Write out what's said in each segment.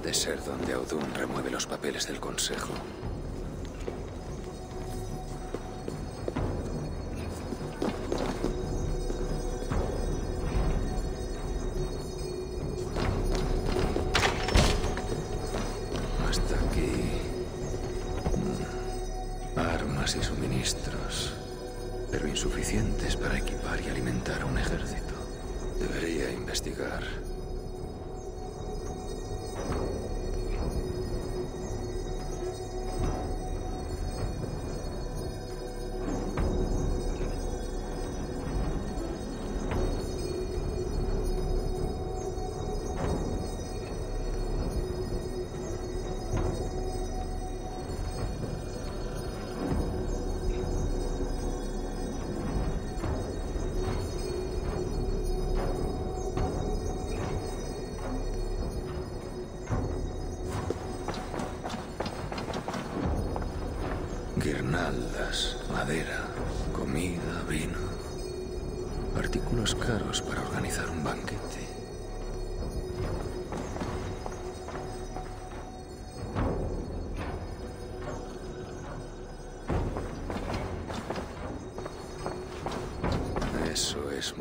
Debe de ser donde Audun remueve los papeles del Consejo.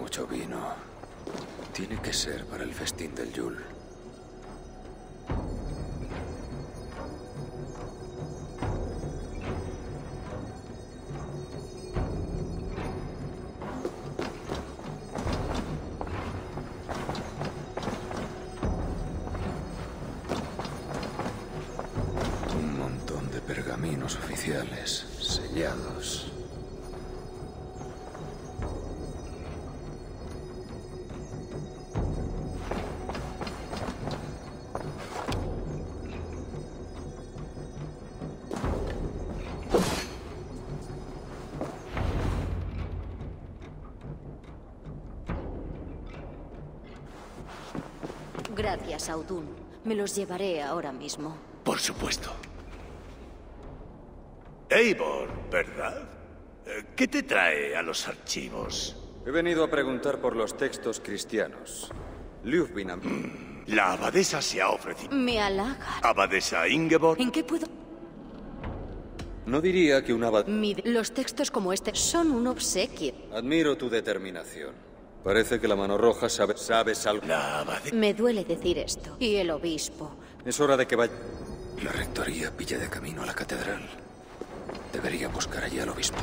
Mucho vino. Tiene que ser para el festín del Yul. Gracias, Audun. Me los llevaré ahora mismo. Por supuesto. Eivor, ¿verdad? Eh, ¿Qué te trae a los archivos? He venido a preguntar por los textos cristianos. Ljubinam. La abadesa se ha ofrecido. Me halaga. Abadesa Ingeborg. ¿En qué puedo...? No diría que un abad... Los textos como este son un obsequio. Admiro tu determinación. Parece que la mano roja sabe... Sabes algo. Me duele decir esto. Y el obispo. Es hora de que vaya... La rectoría pilla de camino a la catedral. Debería buscar allí al obispo.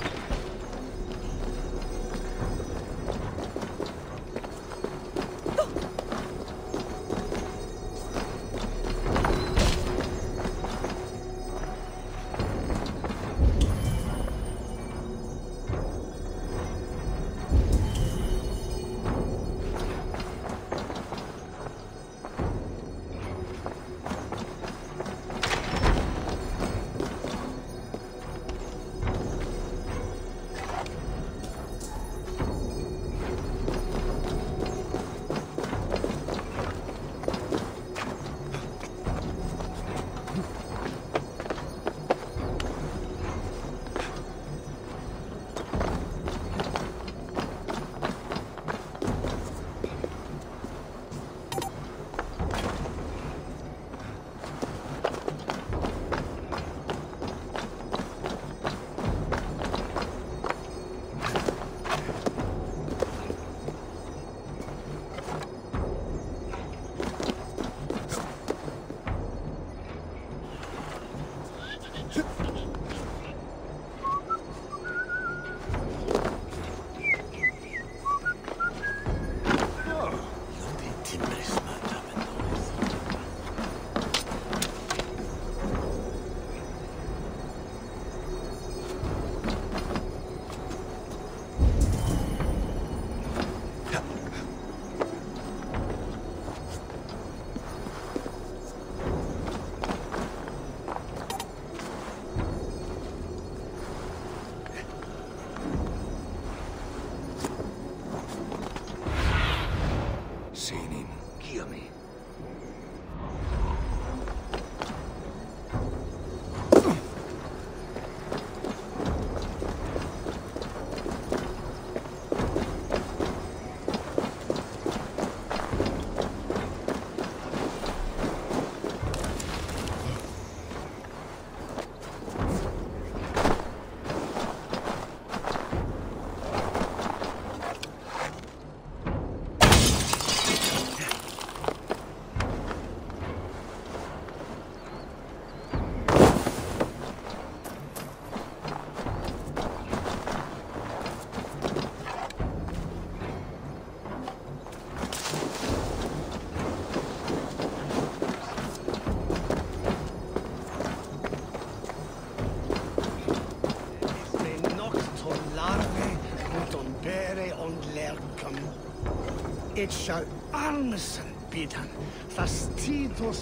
it shall Armisen be done, thus Tito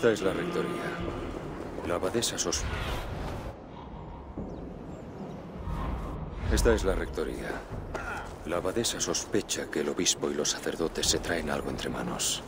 Esta es la rectoría. La abadesa. Esta es la rectoría. La abadesa sospecha que el obispo y los sacerdotes se traen algo entre manos.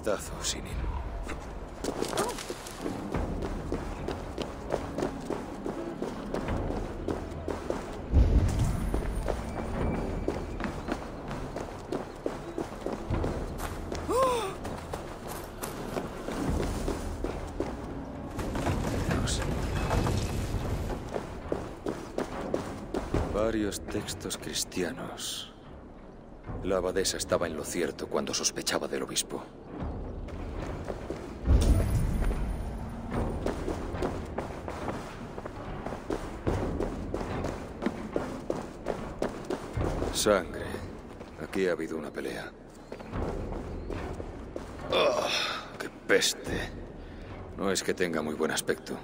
Vistazo, Sinin. Varios textos cristianos. La abadesa estaba en lo cierto cuando sospechaba del obispo. Sangre. Aquí ha habido una pelea. ¡Oh! ¡Qué peste! No es que tenga muy buen aspecto.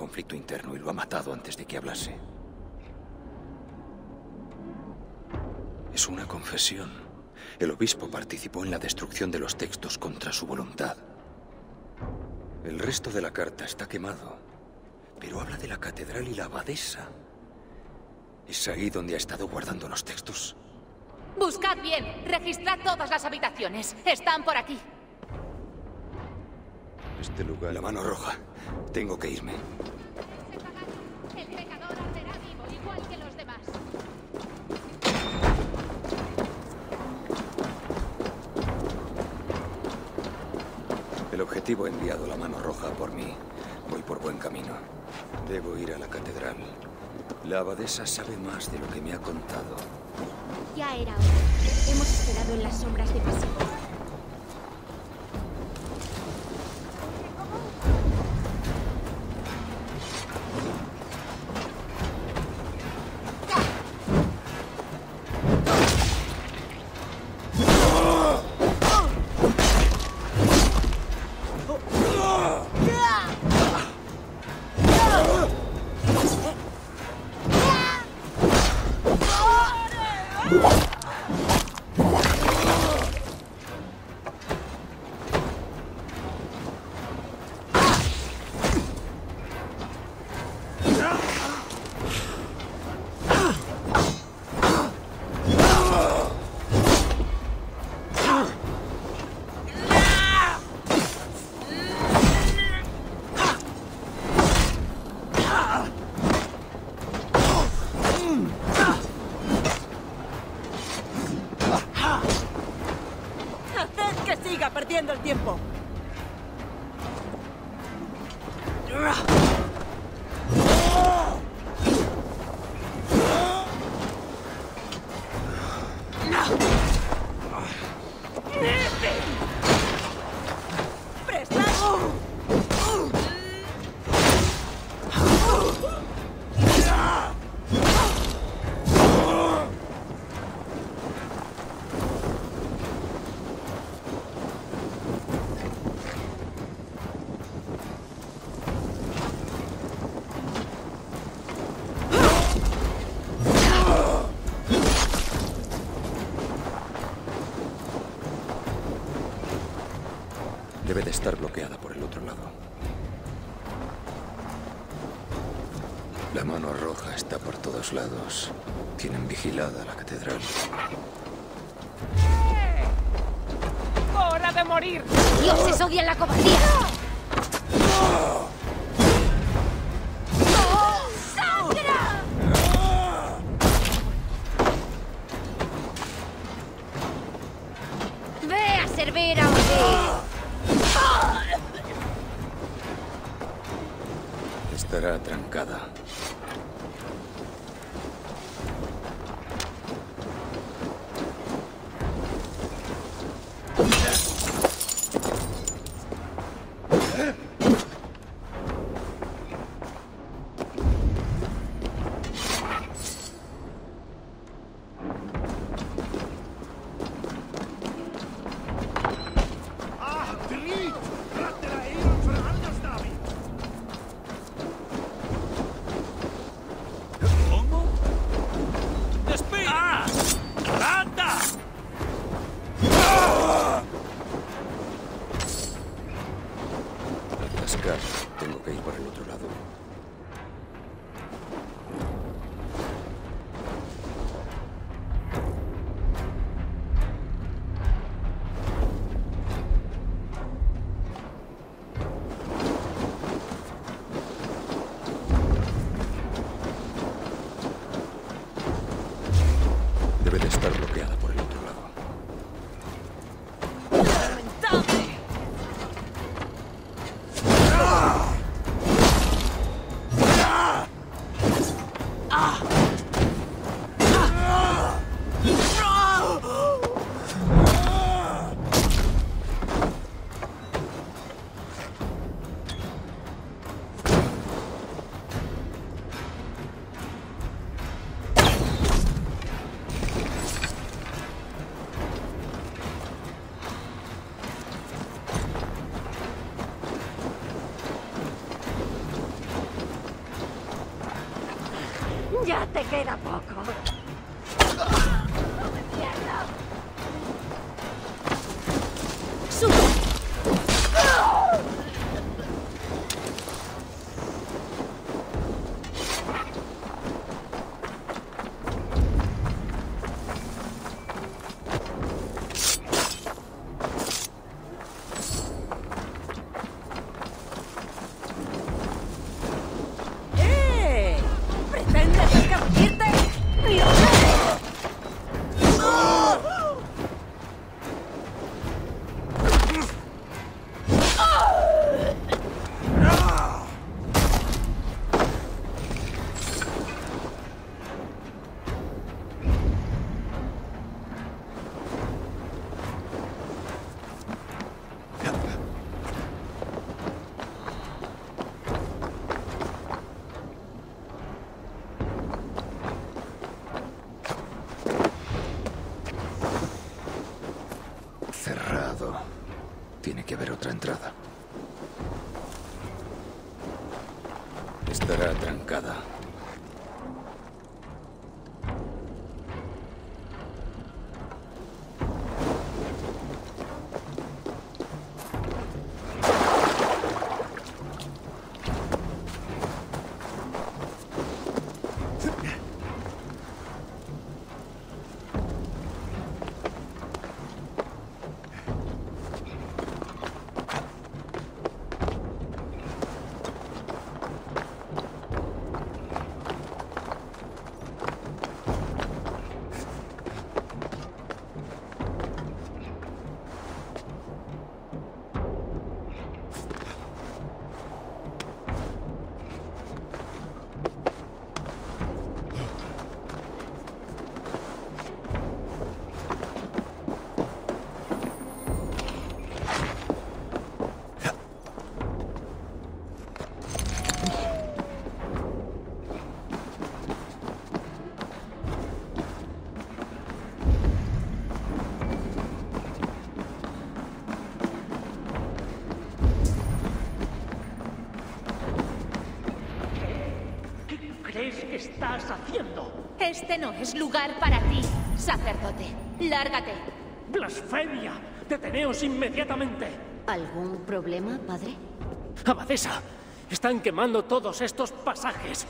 Conflicto interno y lo ha matado antes de que hablase. Es una confesión. El obispo participó en la destrucción de los textos contra su voluntad. El resto de la carta está quemado, pero habla de la catedral y la abadesa. ¿Es ahí donde ha estado guardando los textos? Buscad bien, registrad todas las habitaciones. Están por aquí. Este lugar... La mano roja. Tengo que irme. El pecador arderá vivo, igual que los demás. El objetivo ha enviado la mano roja por mí. Voy por buen camino. Debo ir a la catedral. La abadesa sabe más de lo que me ha contado. Ya era hora. Hemos esperado en las sombras demasiado. ¡Haced perdiendo el tiempo! Estar bloqueada por el otro lado. La mano roja está por todos lados. Tienen vigilada la catedral. ¡Hora de morir! ¡Dioses odian la cobardía! Queda otra entrada. Estará trancada. Estás haciendo? Este no es lugar para ti, sacerdote. Lárgate. ¡Blasfemia! ¡Deteneos inmediatamente! ¿Algún problema, padre? Abadesa, están quemando todos estos pasajes.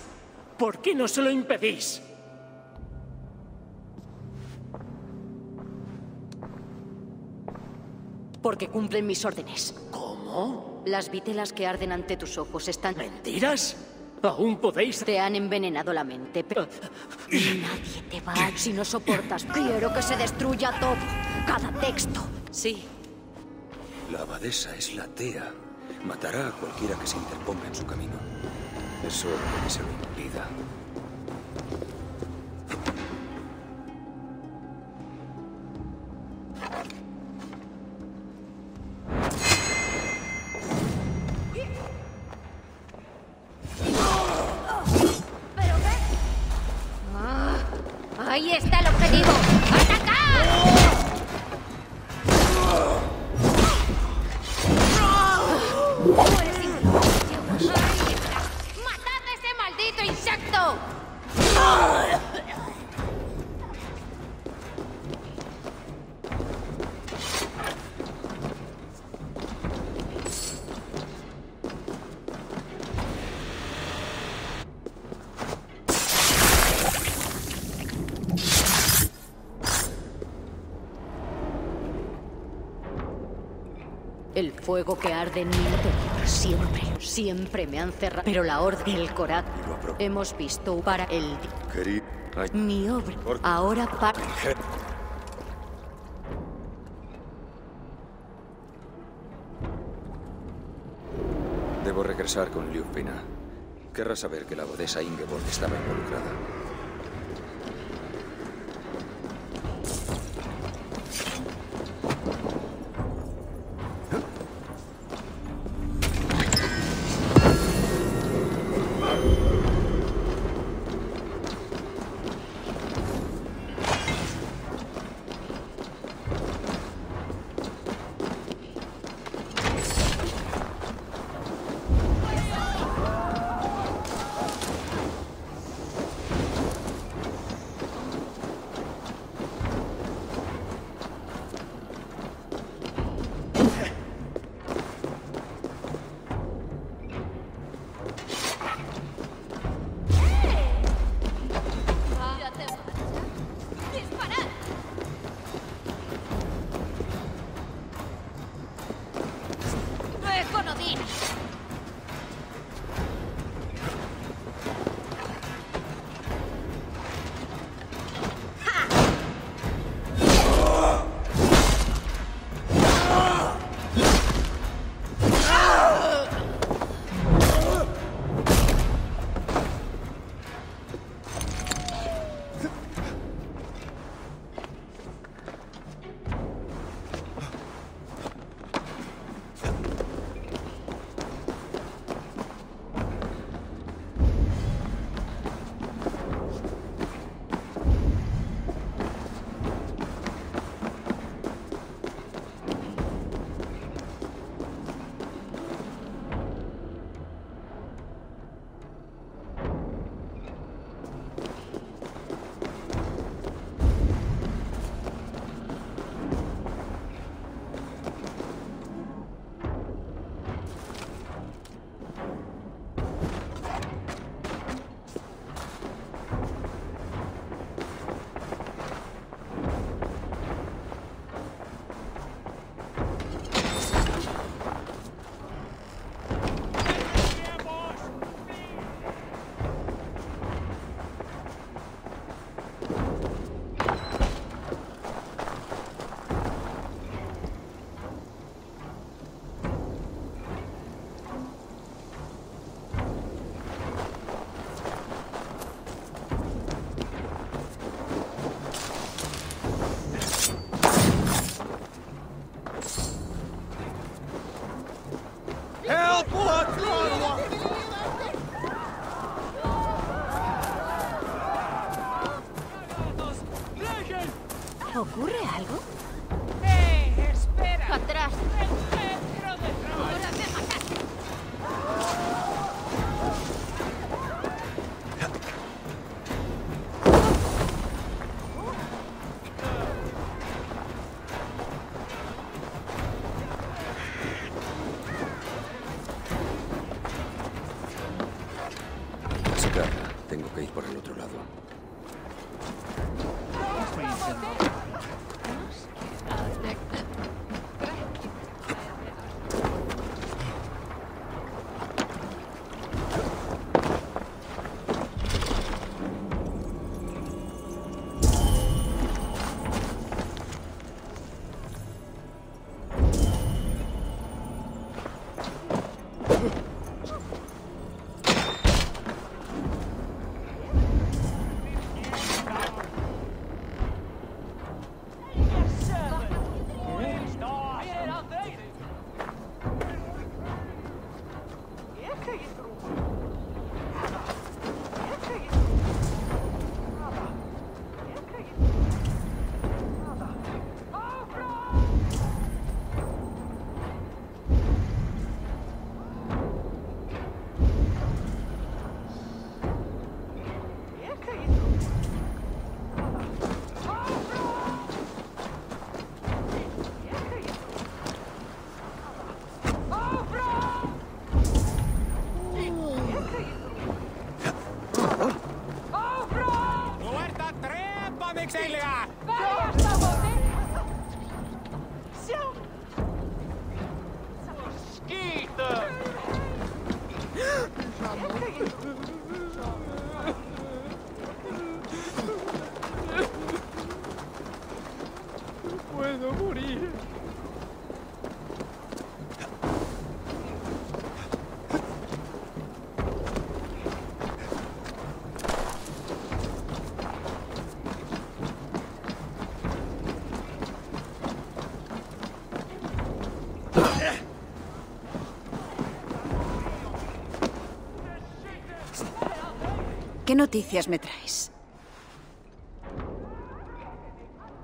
¿Por qué no se lo impedís? Porque cumplen mis órdenes. ¿Cómo? Las vitelas que arden ante tus ojos están... ¿Mentiras? ¿Aún podéis...? Te han envenenado la mente, pero... Nadie te va a... Si no soportas, quiero que se destruya todo. Cada texto. Sí, La abadesa es la Tea. Matará a cualquiera que se interponga en su camino. Es hora de que se lo impida. Fuego que arde en mi interior siempre, siempre me han cerrado. Pero la orden, el Korat, hemos visto para el... Mi obra. Ahora para... Debo regresar con Liupina. Querrá saber que la abadesa Ingeborg estaba involucrada. ¿Qué noticias me traes?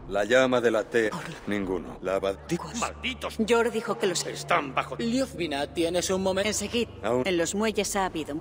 La llama de la T. Ninguno. La abadí. ¡Malditos! Yor dijo que los... Están bajo... Liufvina, ¿tienes un momento? Enseguida. Aún- En los muelles ha habido...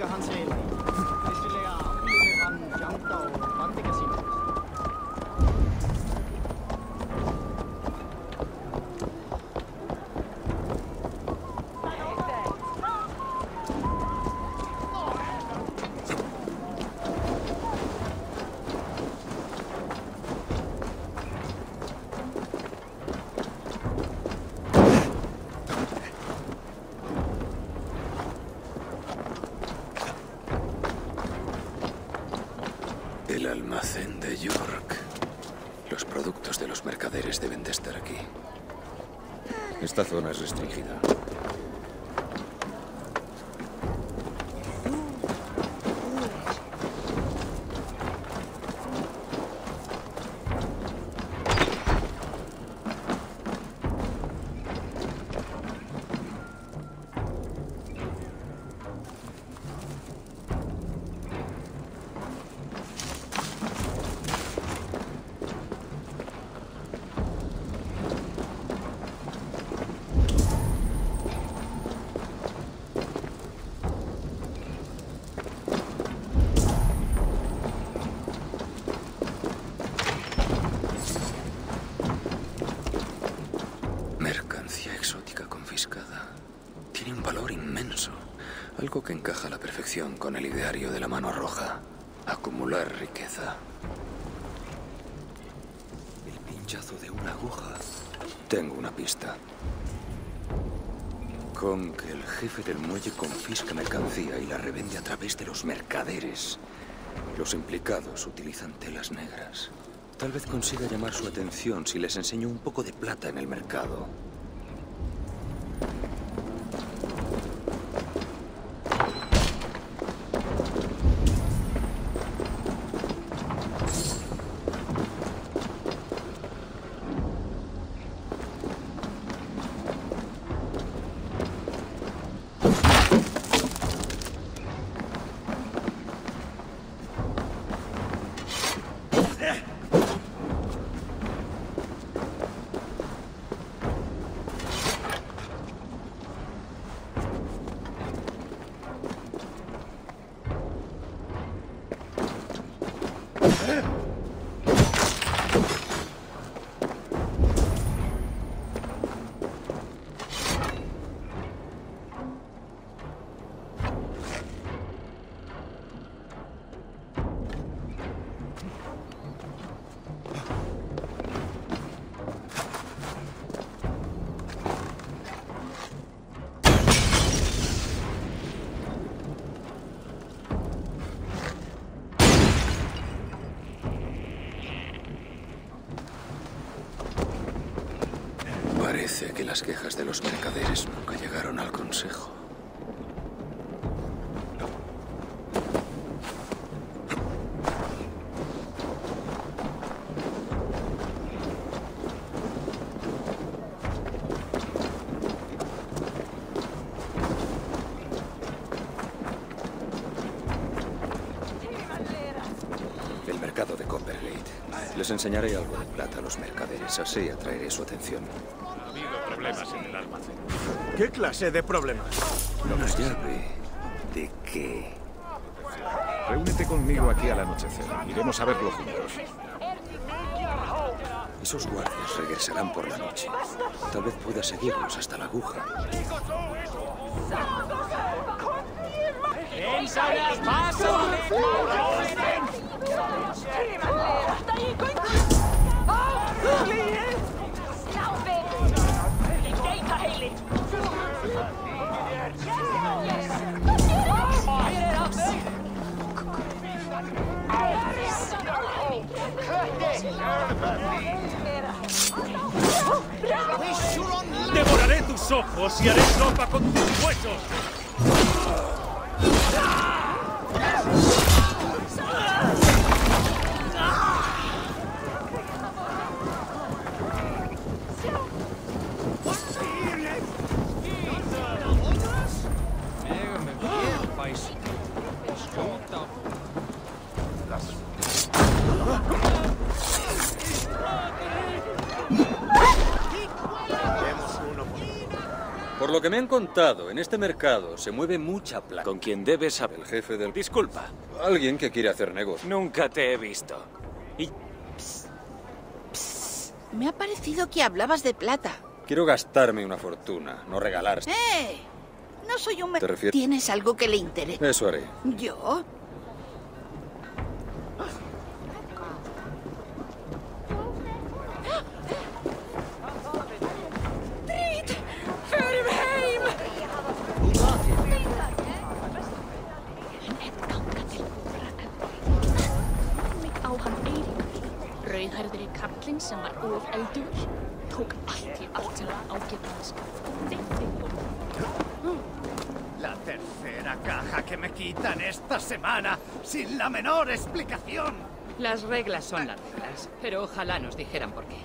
El Esta zona es restringida. El ideario de la mano roja. Acumular riqueza. El pinchazo de una aguja. Tengo una pista. Con que el jefe del muelle confisca mercancía y la revende a través de los mercaderes. Los implicados utilizan telas negras. Tal vez consiga llamar su atención si les enseño un poco de plata en el mercado. Les enseñaré algo de plata a los mercaderes, así atraeré su atención. Ha habido problemas en el almacén. ¿Qué clase de problemas? ¿Una llave? ¿De qué? Reúnete conmigo aquí al anochecer. Iremos a verlo juntos. Esos guardias regresarán por la noche. Tal vez pueda seguirlos hasta la aguja. ¡Devoraré tus ojos y haré sopa con tus huesos! Han contado, en este mercado se mueve mucha plata. Con quien debes saber. El jefe del... Disculpa, Alguien que quiere hacer negocio. nunca te he visto. Y Me ha parecido que hablabas de plata. Quiero gastarme una fortuna, no regalar. ¡Eh! No soy un... me- ¿Te refieres? ¿Tienes algo que le interese? Eso haré. ¿Yo? Sin la menor explicación. Las reglas son las reglas, pero ojalá nos dijeran por qué.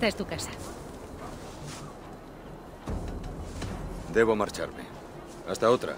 Esta es tu casa. Debo marcharme. Hasta otra.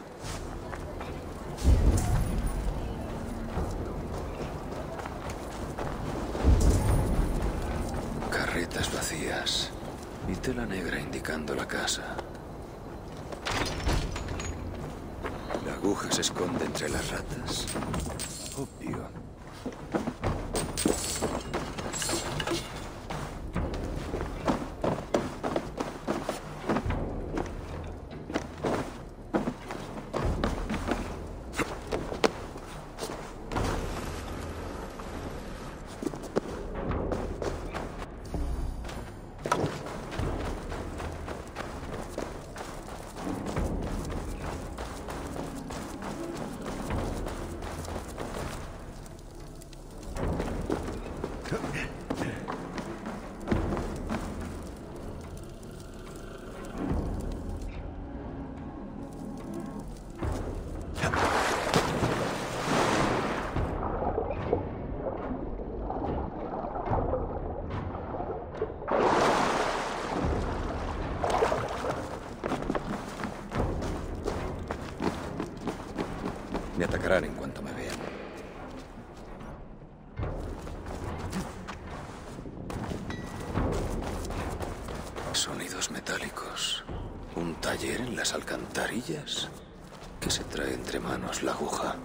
Que se trae entre manos la aguja?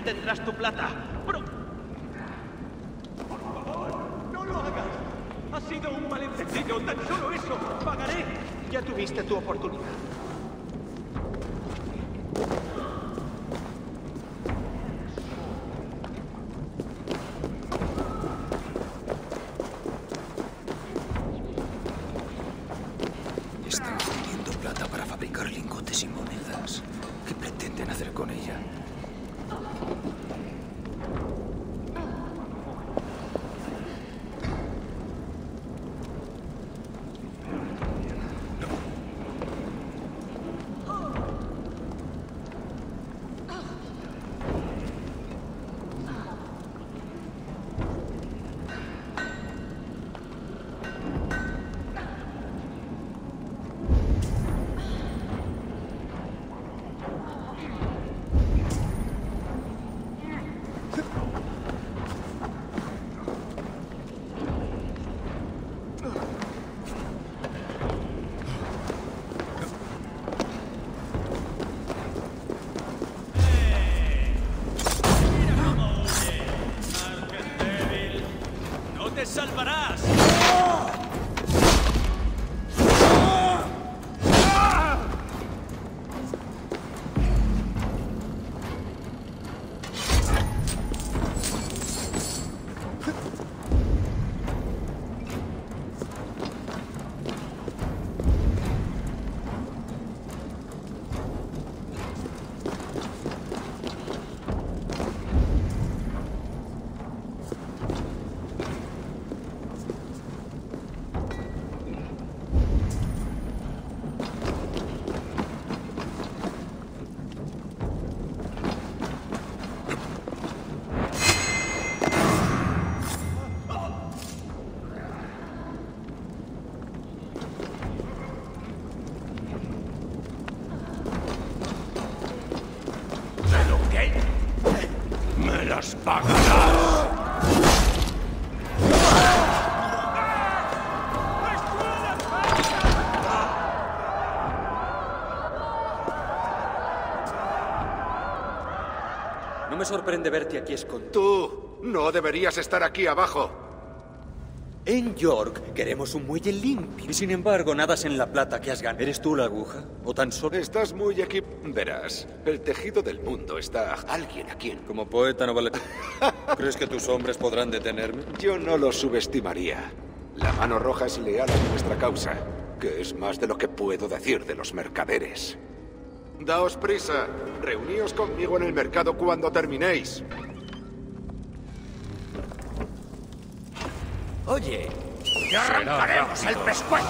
Viene tendrás tu plata. Me sorprende verte aquí escondido. Tú no deberías estar aquí abajo. En York queremos un muelle limpio. Y sin embargo, nadas en la plata que has ganado. ¿Eres tú la aguja? ¿O tan solo...? Estás muy equip... Verás, el tejido del mundo está... Alguien a quien... Como poeta no vale... ¿Crees que tus hombres podrán detenerme? Yo no lo subestimaría. La mano roja es leal a nuestra causa, que es más de lo que puedo decir de los mercaderes. Daos prisa. Reuníos conmigo en el mercado cuando terminéis. Oye, te arrancaremos el pescuezo.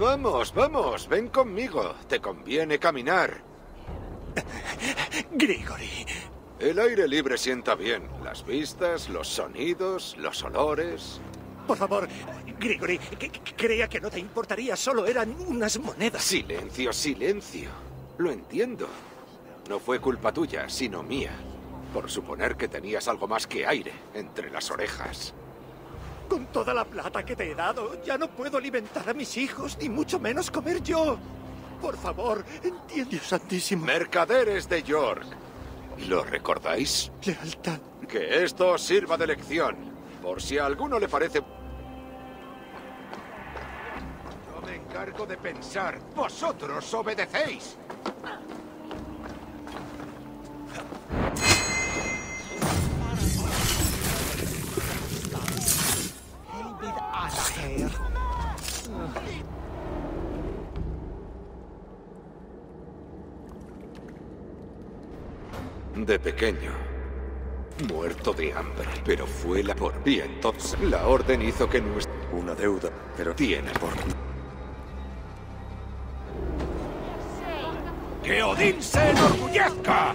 Vamos, vamos, ven conmigo. Te conviene caminar. Grigory. El aire libre sienta bien. Las vistas, los sonidos, los olores. Por favor, Grigory, que- que- creía que no te importaría, solo eran unas monedas. Silencio, silencio. Lo entiendo. No fue culpa tuya, sino mía. Por suponer que tenías algo más que aire entre las orejas. Con toda la plata que te he dado, ya no puedo alimentar a mis hijos, ni mucho menos comer yo. Por favor, entiende, Dios santísimo. Mercaderes de York. ¿Lo recordáis? Lealtad. Que esto os sirva de lección. Por si a alguno le parece... Yo me encargo de pensar. Vosotros obedecéis. De pequeño, muerto de hambre, pero fue la por... Y entonces la orden hizo que nuestra... Una deuda, pero Tiene por... ¡Que Odín se enorgullezca!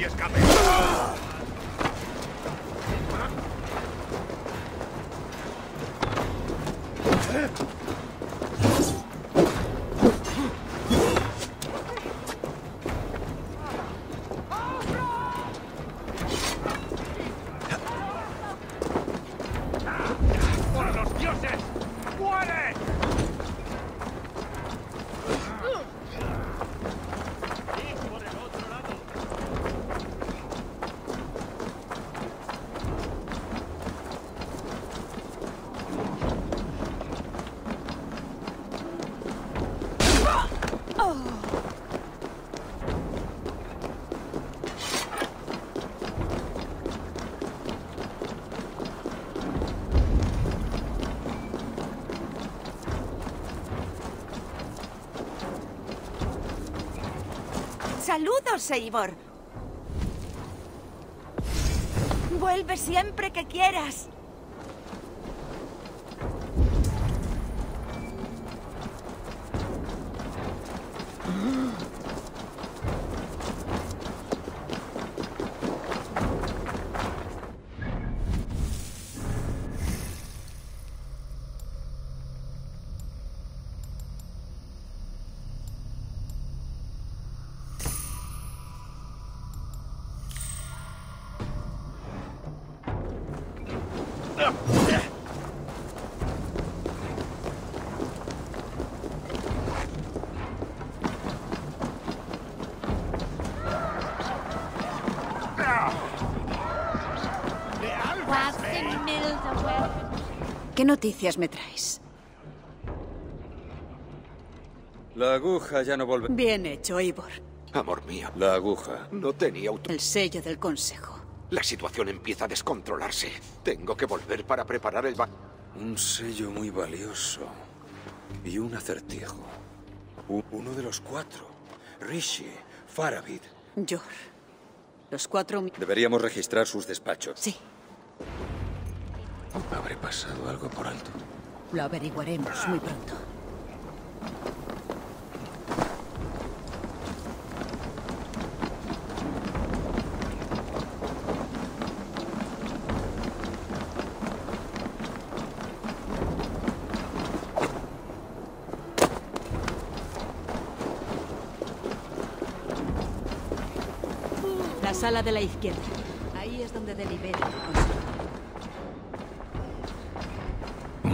hay escape! ¡Por los dioses! ¡Muere! ¡Por el otro lado! Eivor. Vuelve siempre que quieras. ¿Qué noticias me traes? La aguja ya no volverá. Bien hecho, Eivor. Amor mío, La aguja. no tenía auto... El sello del consejo. La situación empieza a descontrolarse. Tengo que volver para preparar el ba... Un sello muy valioso. Y un acertijo. Uno de los cuatro. Rishi, Faravid. Yor. Los cuatro... Deberíamos registrar sus despachos. Sí. ¿Habré pasado algo por alto? Lo averiguaremos muy pronto. La sala de la izquierda. Ahí es donde delibera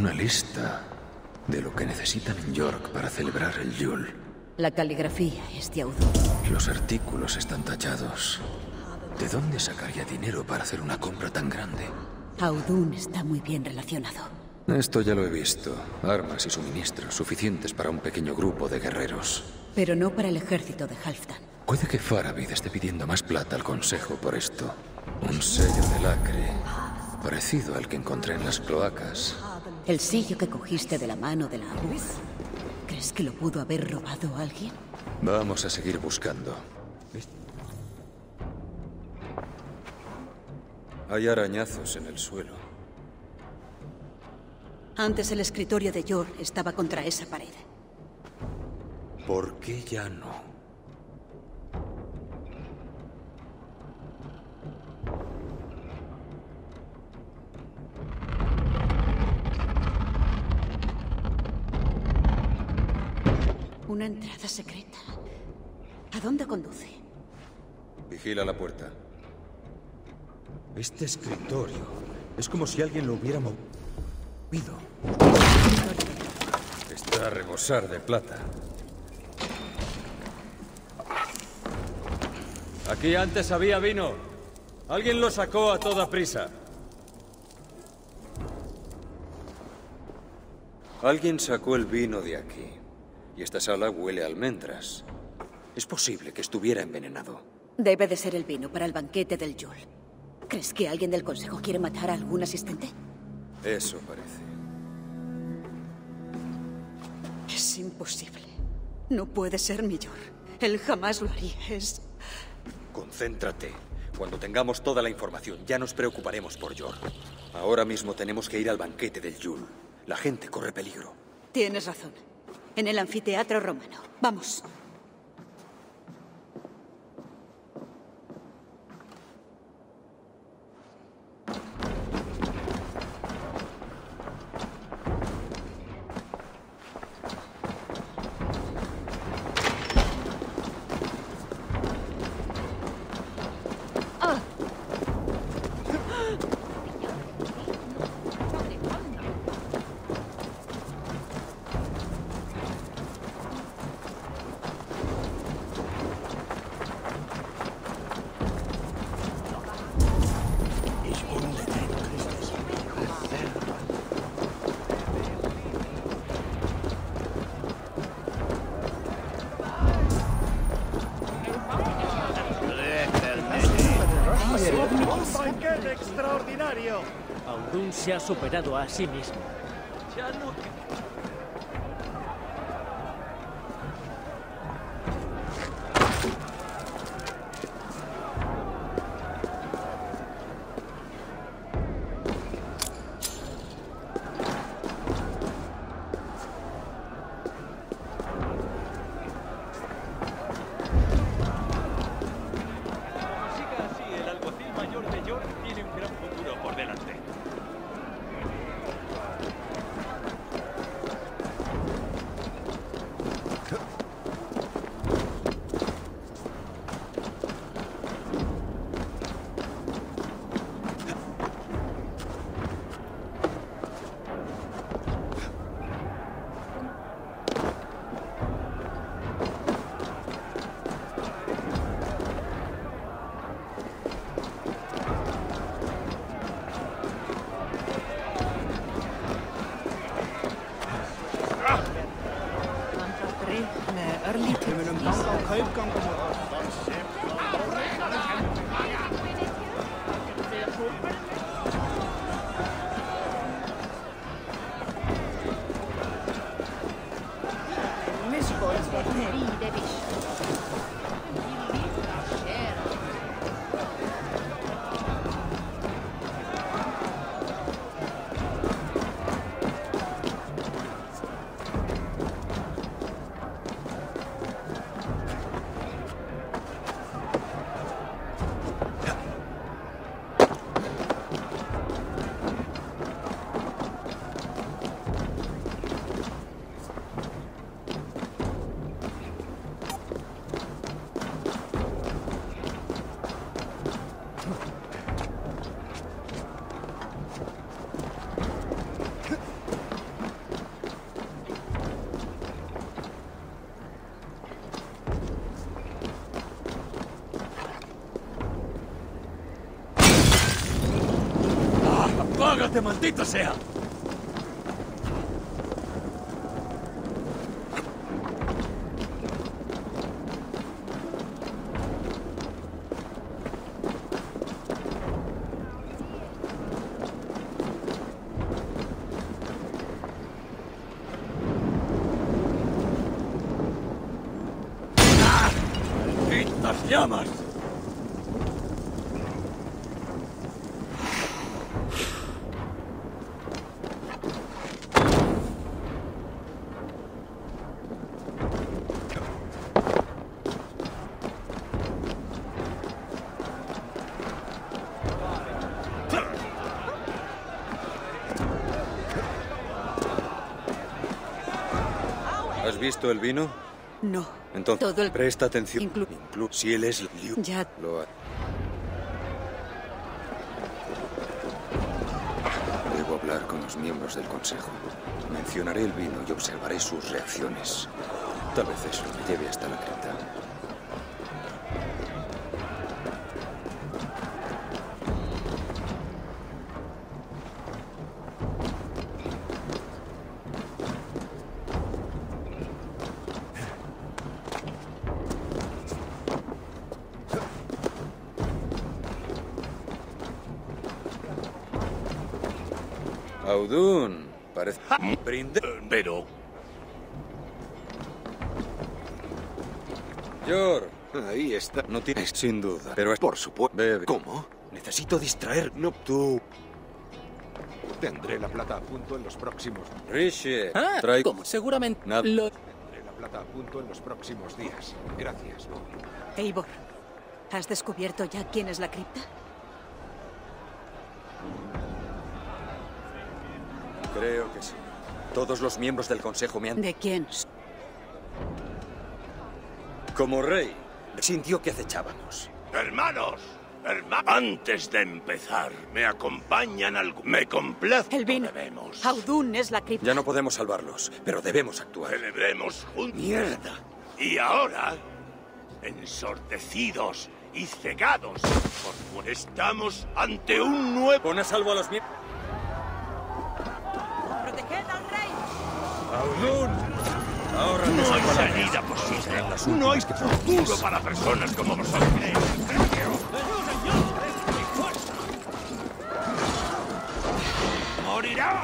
Una lista de lo que necesitan en York para celebrar el Yule. La caligrafía es de Audun. Los artículos están tallados. ¿De dónde sacaría dinero para hacer una compra tan grande? Audun está muy bien relacionado. Esto ya lo he visto. Armas y suministros suficientes para un pequeño grupo de guerreros. Pero no para el ejército de Halfdan. Puede que Faravid esté pidiendo más plata al Consejo por esto. Un sello de lacre, parecido al que encontré en las cloacas. El sello que cogiste de la mano de la aguja. ¿Crees que lo pudo haber robado alguien? Vamos a seguir buscando. Hay arañazos en el suelo. Antes el escritorio de Yor estaba contra esa pared. ¿Por qué ya no? Una entrada secreta. ¿A dónde conduce? Vigila la puerta. Este escritorio es como si alguien lo hubiera movido. Está a rebosar de plata. Aquí antes había vino. Alguien lo sacó a toda prisa. Alguien sacó el vino de aquí. Y esta sala huele a almendras. Es posible que estuviera envenenado. Debe de ser el vino para el banquete del Yule. ¿Crees que alguien del consejo quiere matar a algún asistente? Eso parece. Es imposible. No puede ser mi Yor. Él jamás lo haría. Es... Concéntrate. Cuando tengamos toda la información, ya nos preocuparemos por Yor. Ahora mismo tenemos que ir al banquete del Yule. La gente corre peligro. Tienes razón. En el anfiteatro romano. Vamos. Superado a sí mismo. Maldito sea! ¡Malditas llamas! ¿Has visto el vino? No. Entonces, Todo el- presta atención. Inclu- Inclu- si él es Liu, Ya. lo ha- Debo hablar con los miembros del Consejo. Mencionaré el vino y observaré sus reacciones. Tal vez eso me lleve hasta la cripta. Brinde... Pero... Yor, Ahí está. no tienes sin duda, pero es... Por supuesto. Bebe. ¿Cómo? Necesito distraer. No, tú. Tendré la plata a punto en los próximos. Rishi, Ah, trae... ¿cómo? Seguramente Nada. lo... Tendré la plata a punto en los próximos días. Gracias. Eivor, ¿has descubierto ya quién es la cripta? Creo que sí. Todos los miembros del Consejo me han... ¿De quién? Como rey, sintió que acechábamos. Hermanos, hermanos, antes de empezar, me acompañan al... Me complazco, El vino. debemos. Audun es la cripta. Ya no podemos salvarlos, pero debemos actuar. Celebremos juntos. ¡Mierda! Y ahora, ensortecidos y cegados, por estamos ante un nuevo... Pon a salvo a los miembros... ¡Audun! Ahora No hay salida posible. No hay futuro para personas como vosotros. ¡Morirá!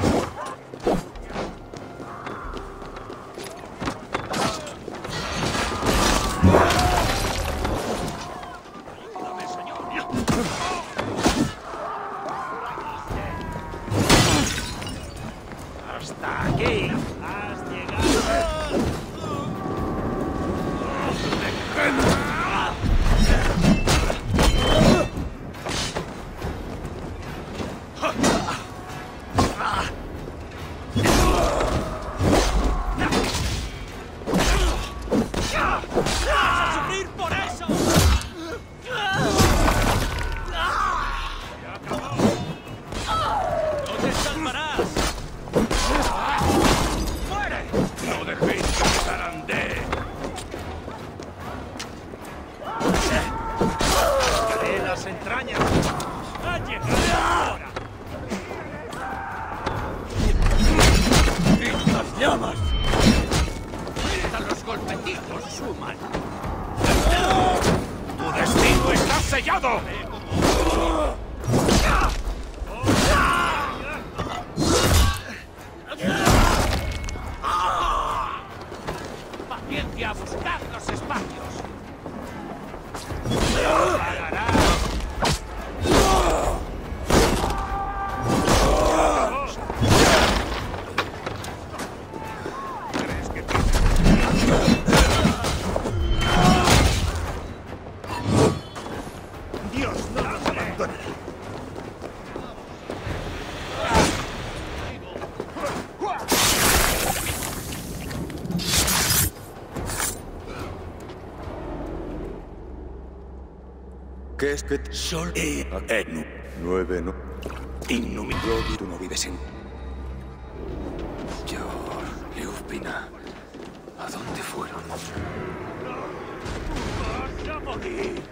¿Qué es que... Sol e enu. Nueve, no... Innumi. Yogi, tú no vives en... Yor, Liupina. ¿A dónde fueron? ¡Vas a morir!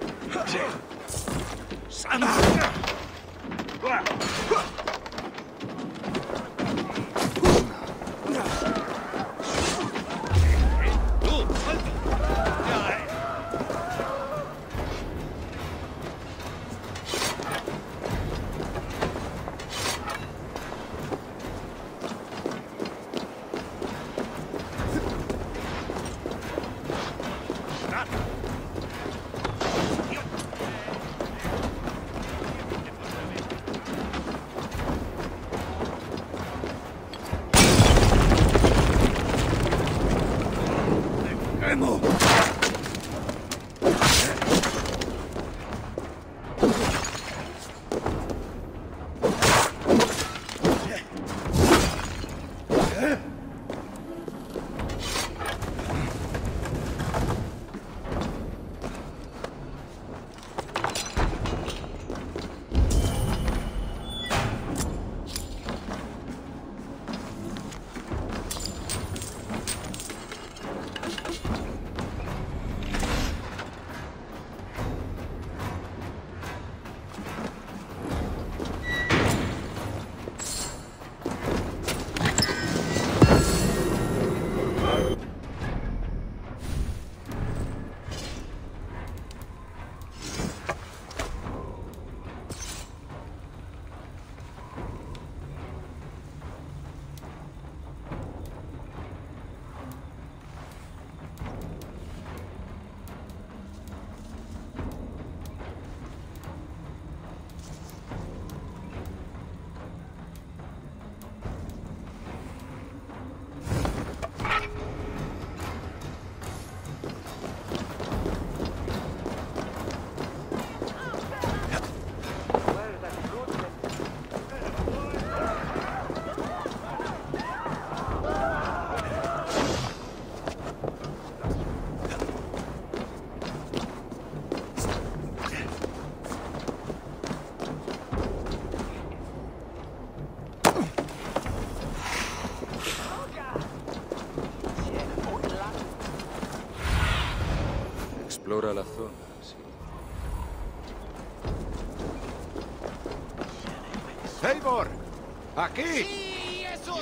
¡Aquí! Sí, eso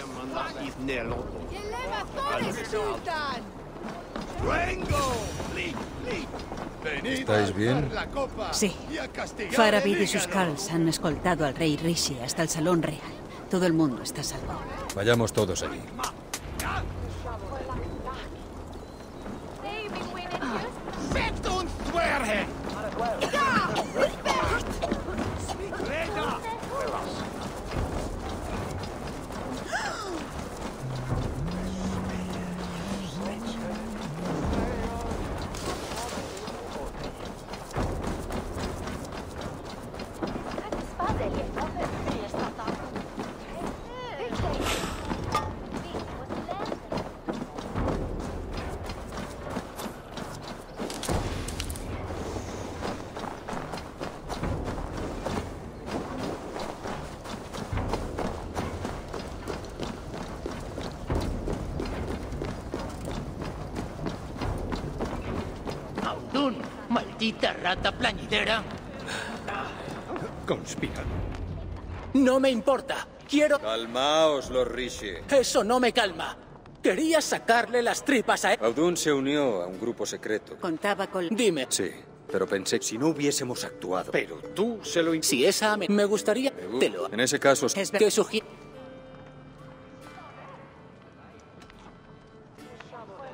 Sultan! ¡Vengo! Venid ¿Estáis a bien? Sí. y a castigar Faravid y sus. Karls han escoltado al rey Rishi hasta el Salón Real. Todo el mundo está salvo. Vayamos todos allí. Calmaos, los Rishi. Eso no me calma. Quería sacarle las tripas a él. Audun se unió a un grupo secreto. Contaba con... Dime. Sí, pero pensé si no hubiésemos actuado. Pero tú se lo... Si esa... me- Me gustaría... Te lo... En ese caso, Es Que sugiere...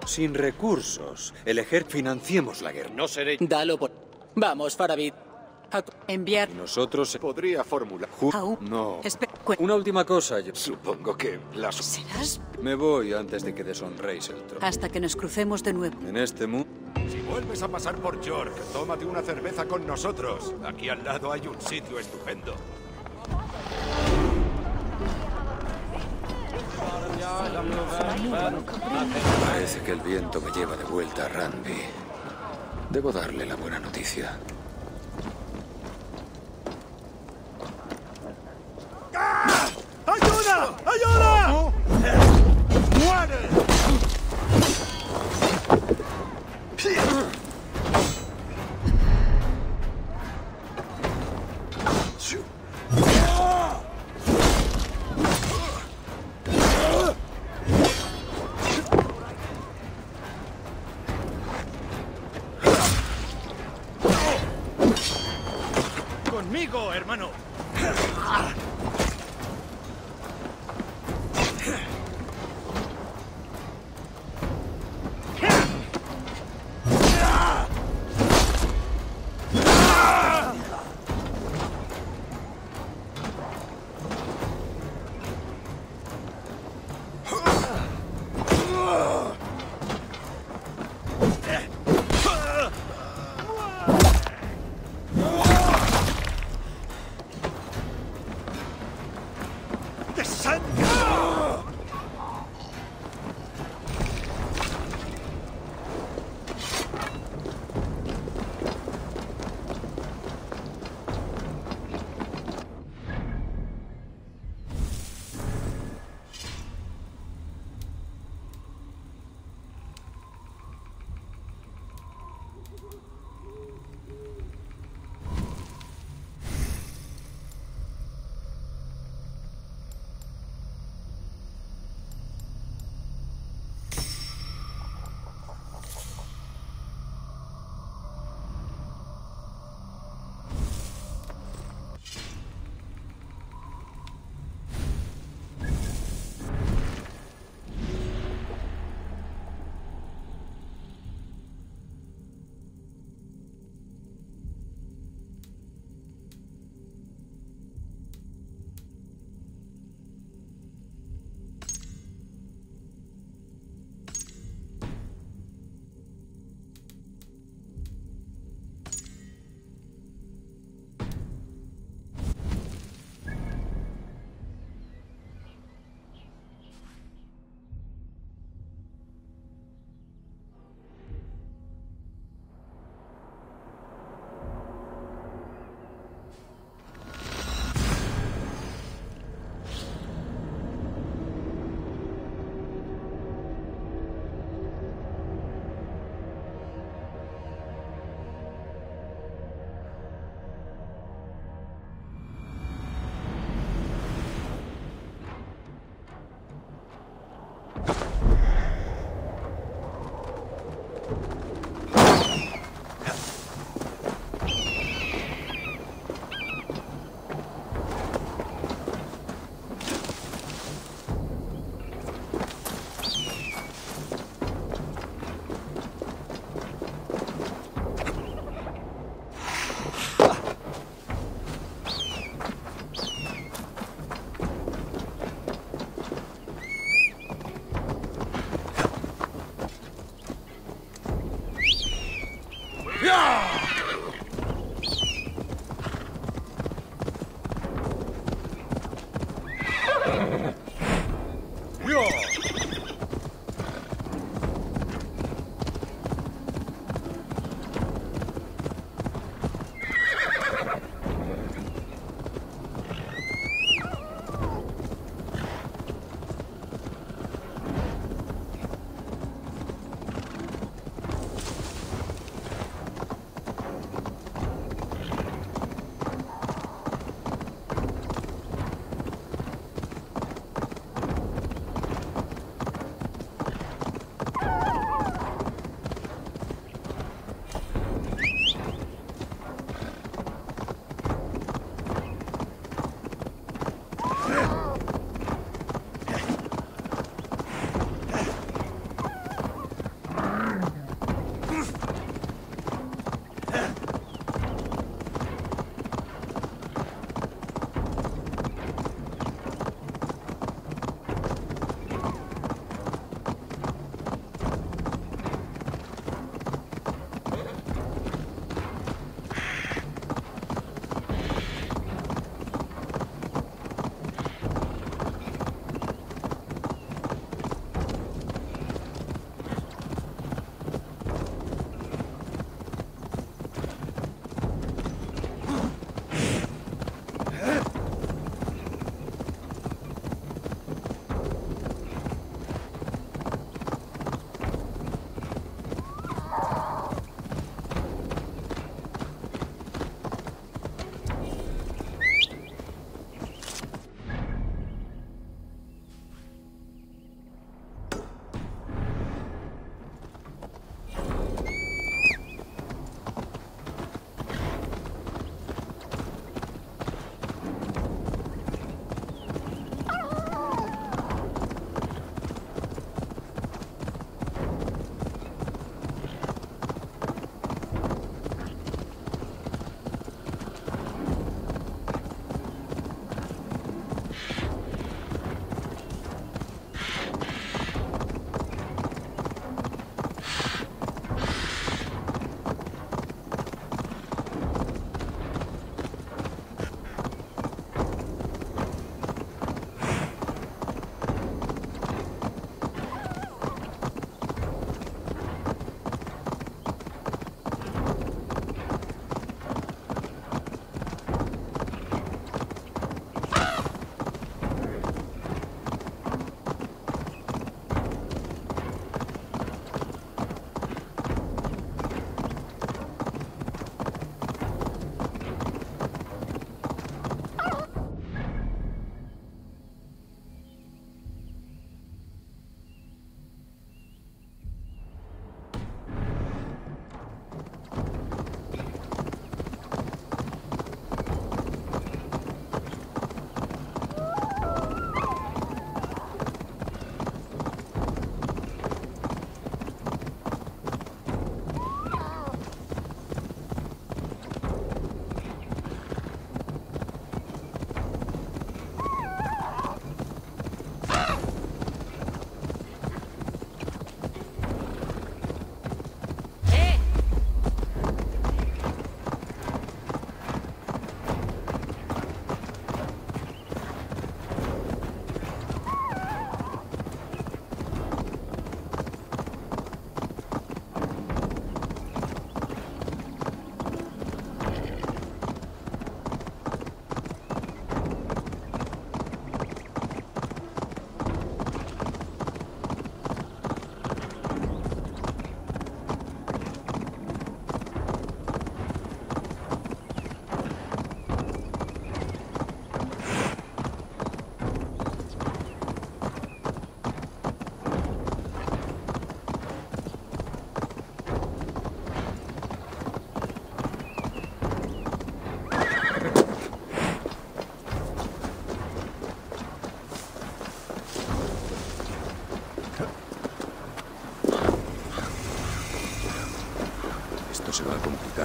sin recursos, el ejército financiemos la guerra. No seré... Dalo por... Vamos, Faravid. Enviar... Y nosotros... Podría formular. Aún... No. Una última cosa. yo- Supongo que las... Serás Me voy antes de que deshonréis el trono. hasta que nos crucemos de nuevo. En este mundo... Si vuelves a pasar por York, tómate una cerveza con nosotros. Aquí al lado hay un sitio estupendo. Parece que el viento me lleva de vuelta a Ranby. Debo darle la buena noticia. ¡Ayuda! ¡Ayuda! ¡Muere!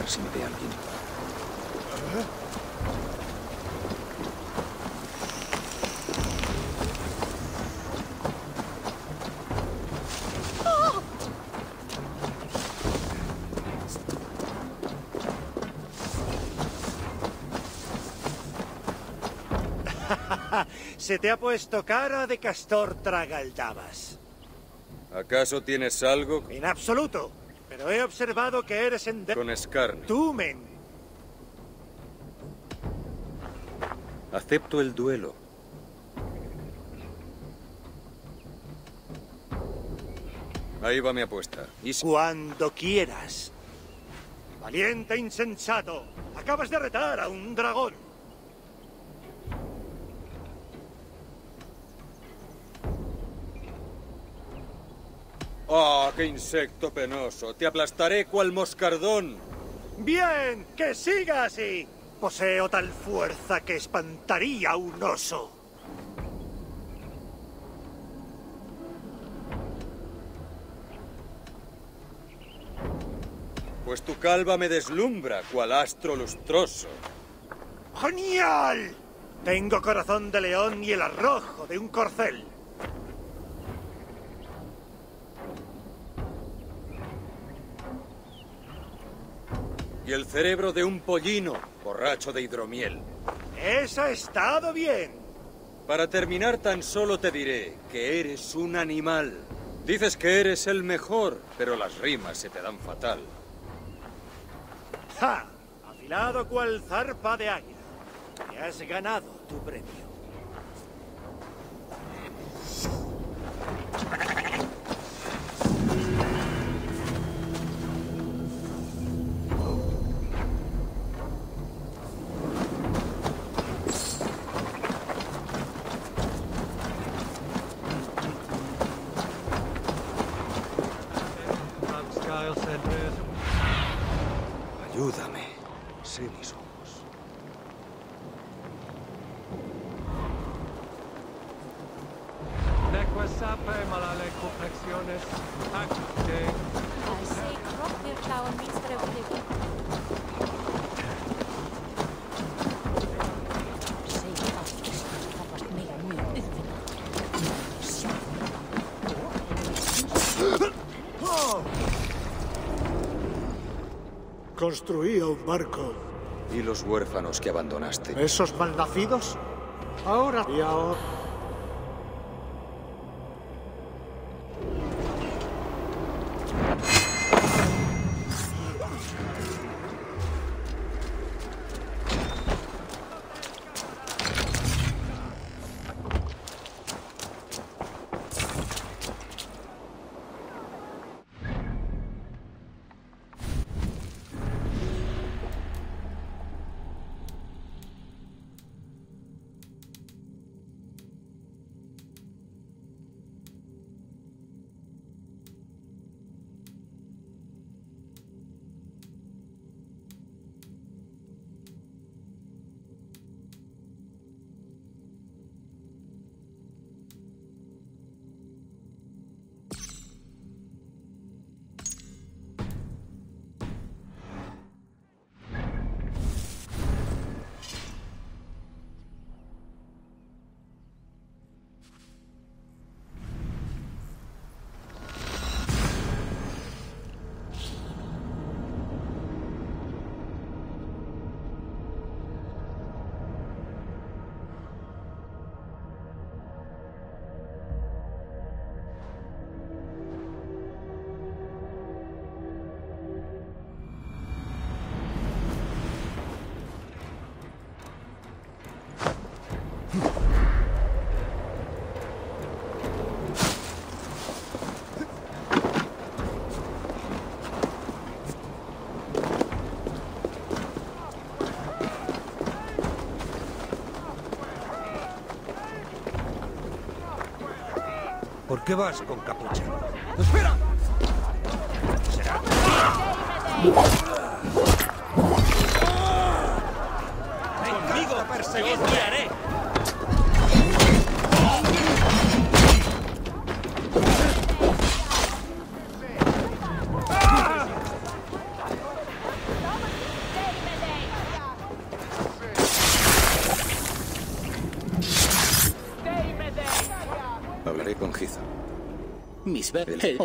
Si me ve alguien. Se te ha puesto cara de castor tragaldabas. ¿Acaso tienes algo En absoluto. He observado que eres en... con Scarny? Tú, men. Acepto el duelo. Ahí va mi apuesta. Y Cuando quieras. Valiente insensato. Acabas de retar a un dragón. Qué insecto penoso! ¡Te aplastaré cual moscardón! Bien, que siga así. Poseo tal fuerza que espantaría a un oso. Pues tu calva me deslumbra, cual astro lustroso. ¡Genial! Tengo corazón de león y el arrojo de un corcel. Y el cerebro de un pollino, borracho de hidromiel. Eso ha estado bien. Para terminar, tan solo te diré que eres un animal. Dices que eres el mejor, pero las rimas se te dan fatal. ¡Ja! Afilado cual zarpa de águila. Te has ganado tu premio. Construía un barco. ¿Y los huérfanos que abandonaste? ¿Esos malnacidos? Ahora y ahora. ¿Por qué vas con capucha? ¡Espera! Mis ver...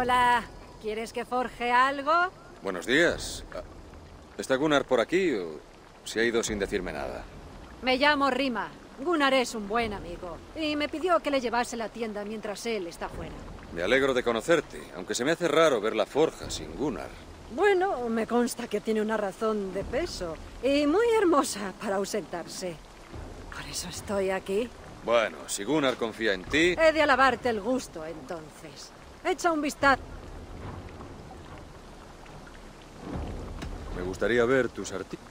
Hola, ¿quieres que forje algo? Buenos días. ¿Está Gunnar por aquí o se ha ido sin decirme nada? Me llamo Rima. Gunnar es un buen amigo y me pidió que le llevase la tienda mientras él está fuera. Me alegro de conocerte, aunque se me hace raro ver la forja sin Gunnar. Bueno, me consta que tiene una razón de peso y muy hermosa para ausentarse. Por eso estoy aquí. Bueno, si Gunnar confía en ti... He de alabarte el gusto, entonces. Echa un vistazo. Me gustaría ver tus artículos.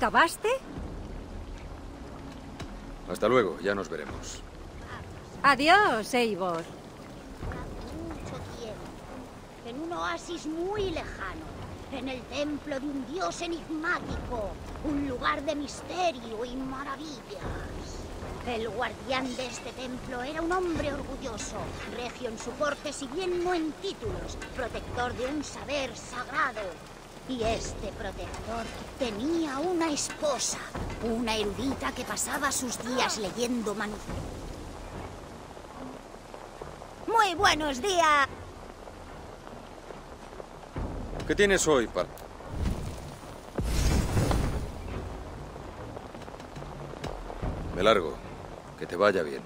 ¿Acabaste? Hasta luego, ya nos veremos. Adiós, Eivor. mucho tiempo, en un oasis muy lejano, en el templo de un dios enigmático, un lugar de misterio y maravillas. El guardián de este templo era un hombre orgulloso, regio en su porte si bien no en títulos, protector de un saber sagrado. Y este protector tenía una esposa, una erudita que pasaba sus días leyendo manuscritos. Muy buenos días. ¿Qué tienes hoy, par? Me largo. Que te vaya bien.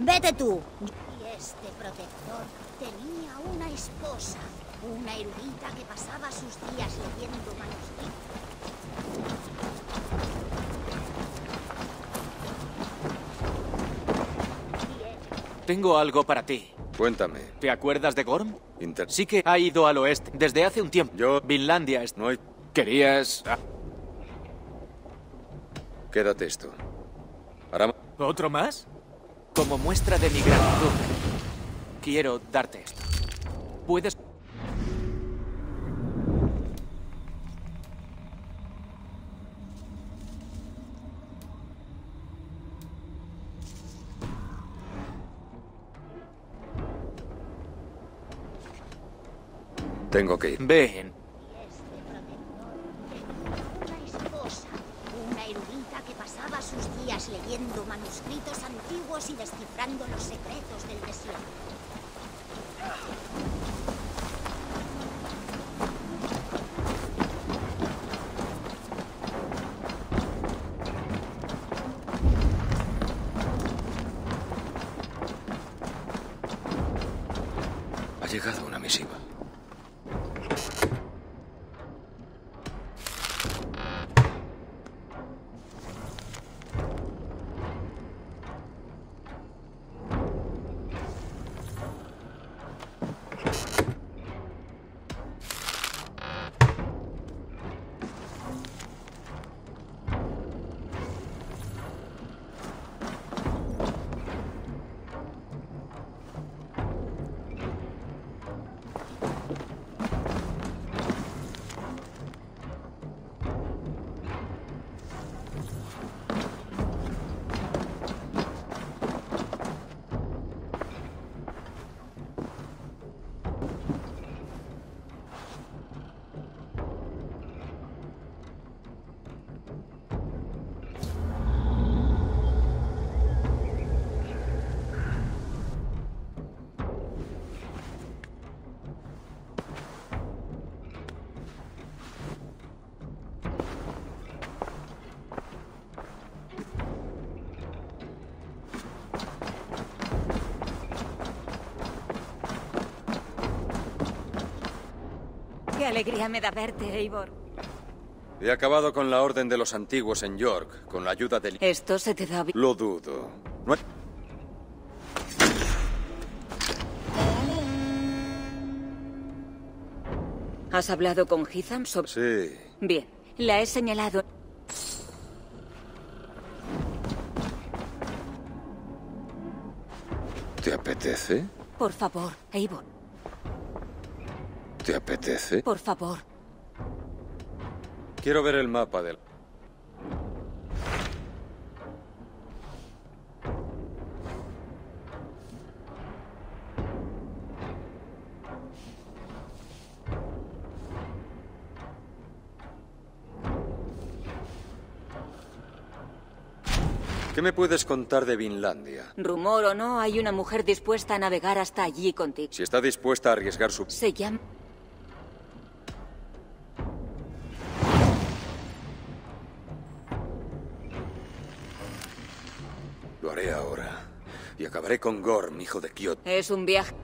Vete tú. Y este protector tenía una esposa, una erudita que pasaba sus días leyendo manuscritos. Tengo algo para ti. Cuéntame. ¿Te acuerdas de Gorm? Inter Sí que ha ido al oeste desde hace un tiempo. Yo... Vinlandia es... No hay... Querías... ah, Quédate esto. ¿Otro más? Como muestra de mi gratitud, quiero darte esto. Puedes... Tengo que ir. Ven. Una esposa, una erudita que pasaba sus días leyendo manuscritos antiguos y descifrando los secretos del desierto. llegado una alegría me da verte, Eivor. He acabado con la Orden de los Antiguos en York, con la ayuda del... Esto se te da. Lo dudo. No hay- ¿Has hablado con Hitham sobre...? Sí. Bien, la he señalado. ¿Te apetece? Por favor, Eivor, ¿Te apetece? por favor. Quiero ver el mapa del... ¿Qué me puedes contar de Vinlandia? Rumor o no, hay una mujer dispuesta a navegar hasta allí contigo. Si está dispuesta a arriesgar su... Se llama... Con Gorm, hijo de Kiot. Es un viaje.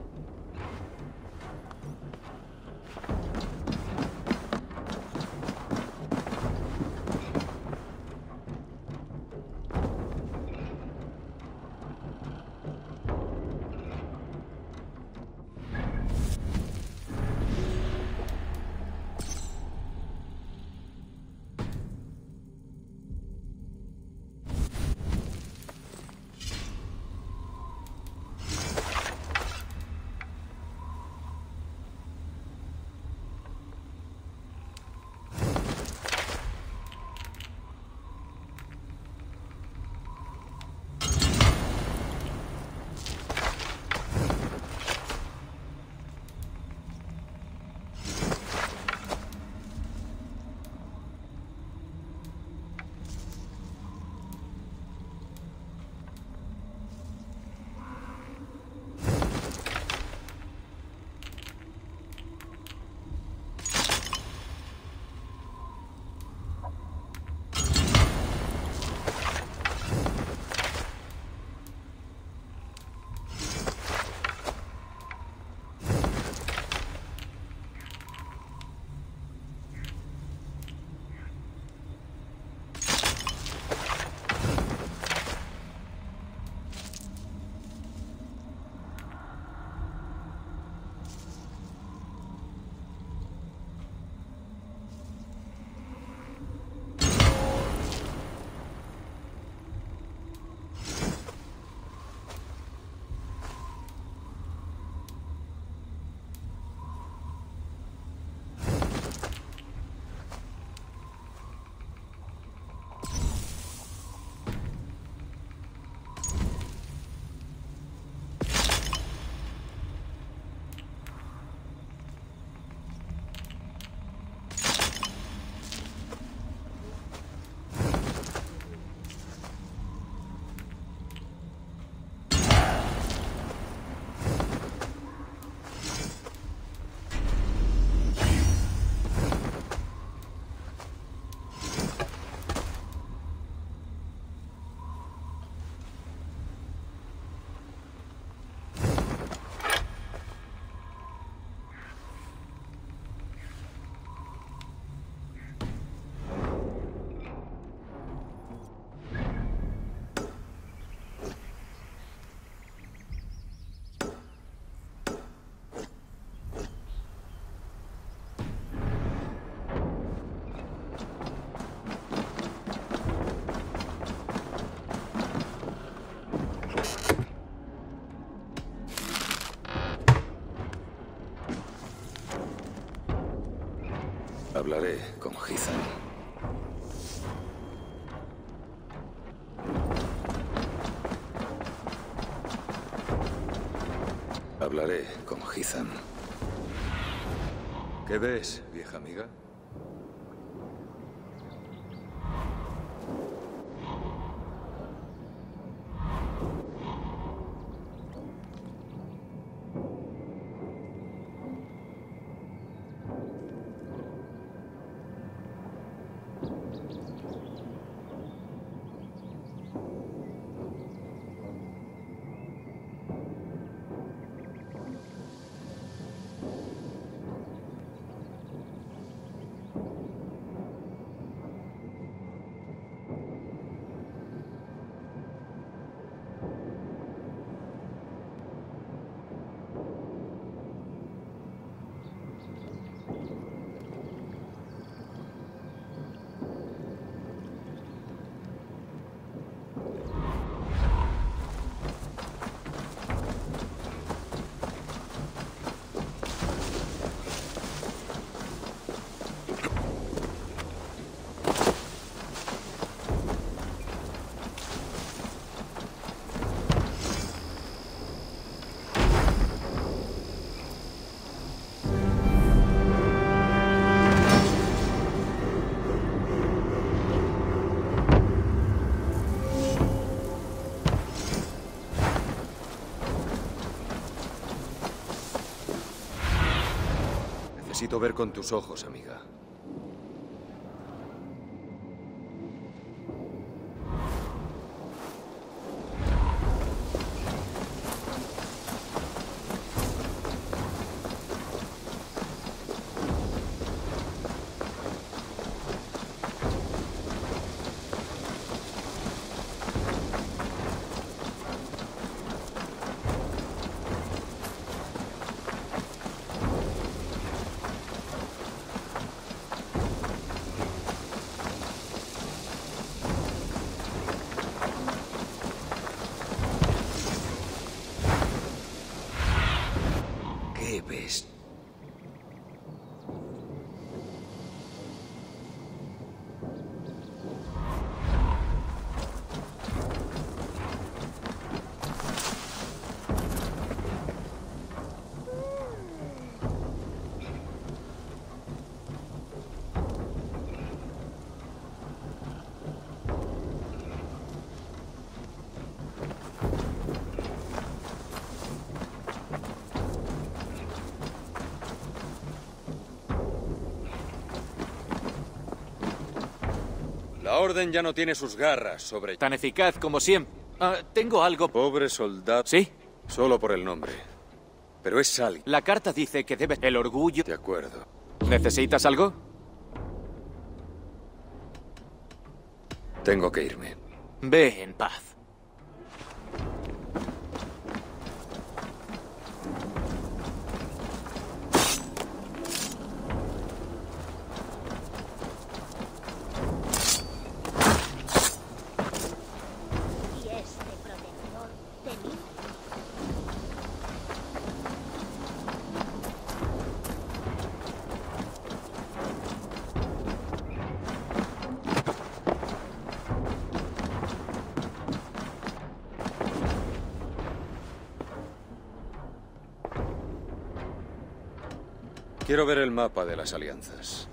Hablaré con Hizan. Hablaré con Hizan. ¿Qué ves, Necesito ver con tus ojos, amiga. Orden ya no tiene sus garras sobre... Tan eficaz como siempre. Ah, tengo algo... Pobre soldado. ¿Sí? Solo por el nombre. Pero es alguien. La carta dice que debe... El orgullo... De acuerdo. ¿Necesitas algo? Tengo que irme. Ve en paz. Mapa de las alianzas.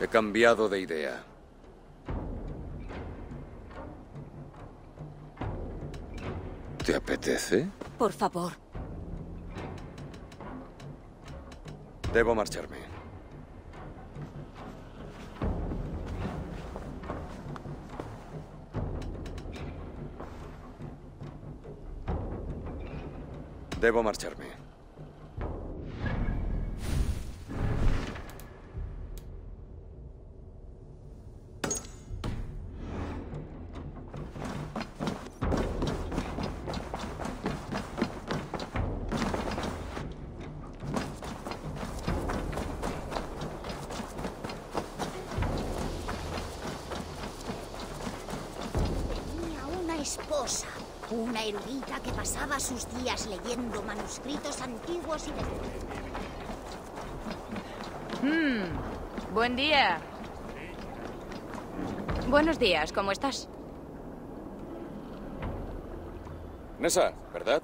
He cambiado de idea. ¿Te apetece? Por favor. Debo marcharme. Debo marcharme. Sus días leyendo manuscritos antiguos y de... Hmm, buen día. Buenos días, ¿cómo estás? Nessa, ¿verdad?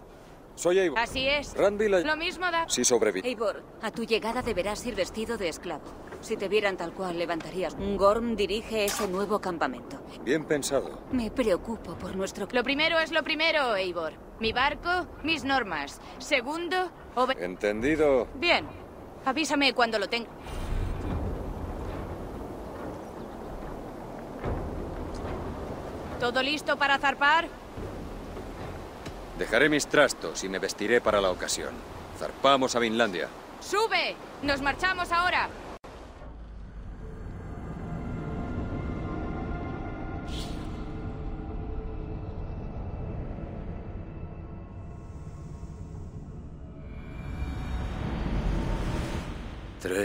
Soy Eivor. Así es. Ranville... Lo mismo da... Sí sobreviví. Eivor, a tu llegada deberás ir vestido de esclavo. Si te vieran tal cual, levantarías. Gorm dirige ese nuevo campamento. Bien pensado. Me preocupo por nuestro... Lo primero es lo primero, Eivor. Mi barco, mis normas. Segundo, obe... Entendido. Bien. Avísame cuando lo tenga. ¿Todo listo para zarpar? Dejaré mis trastos y me vestiré para la ocasión. Zarpamos a Vinlandia. ¡Sube! ¡Nos marchamos ahora!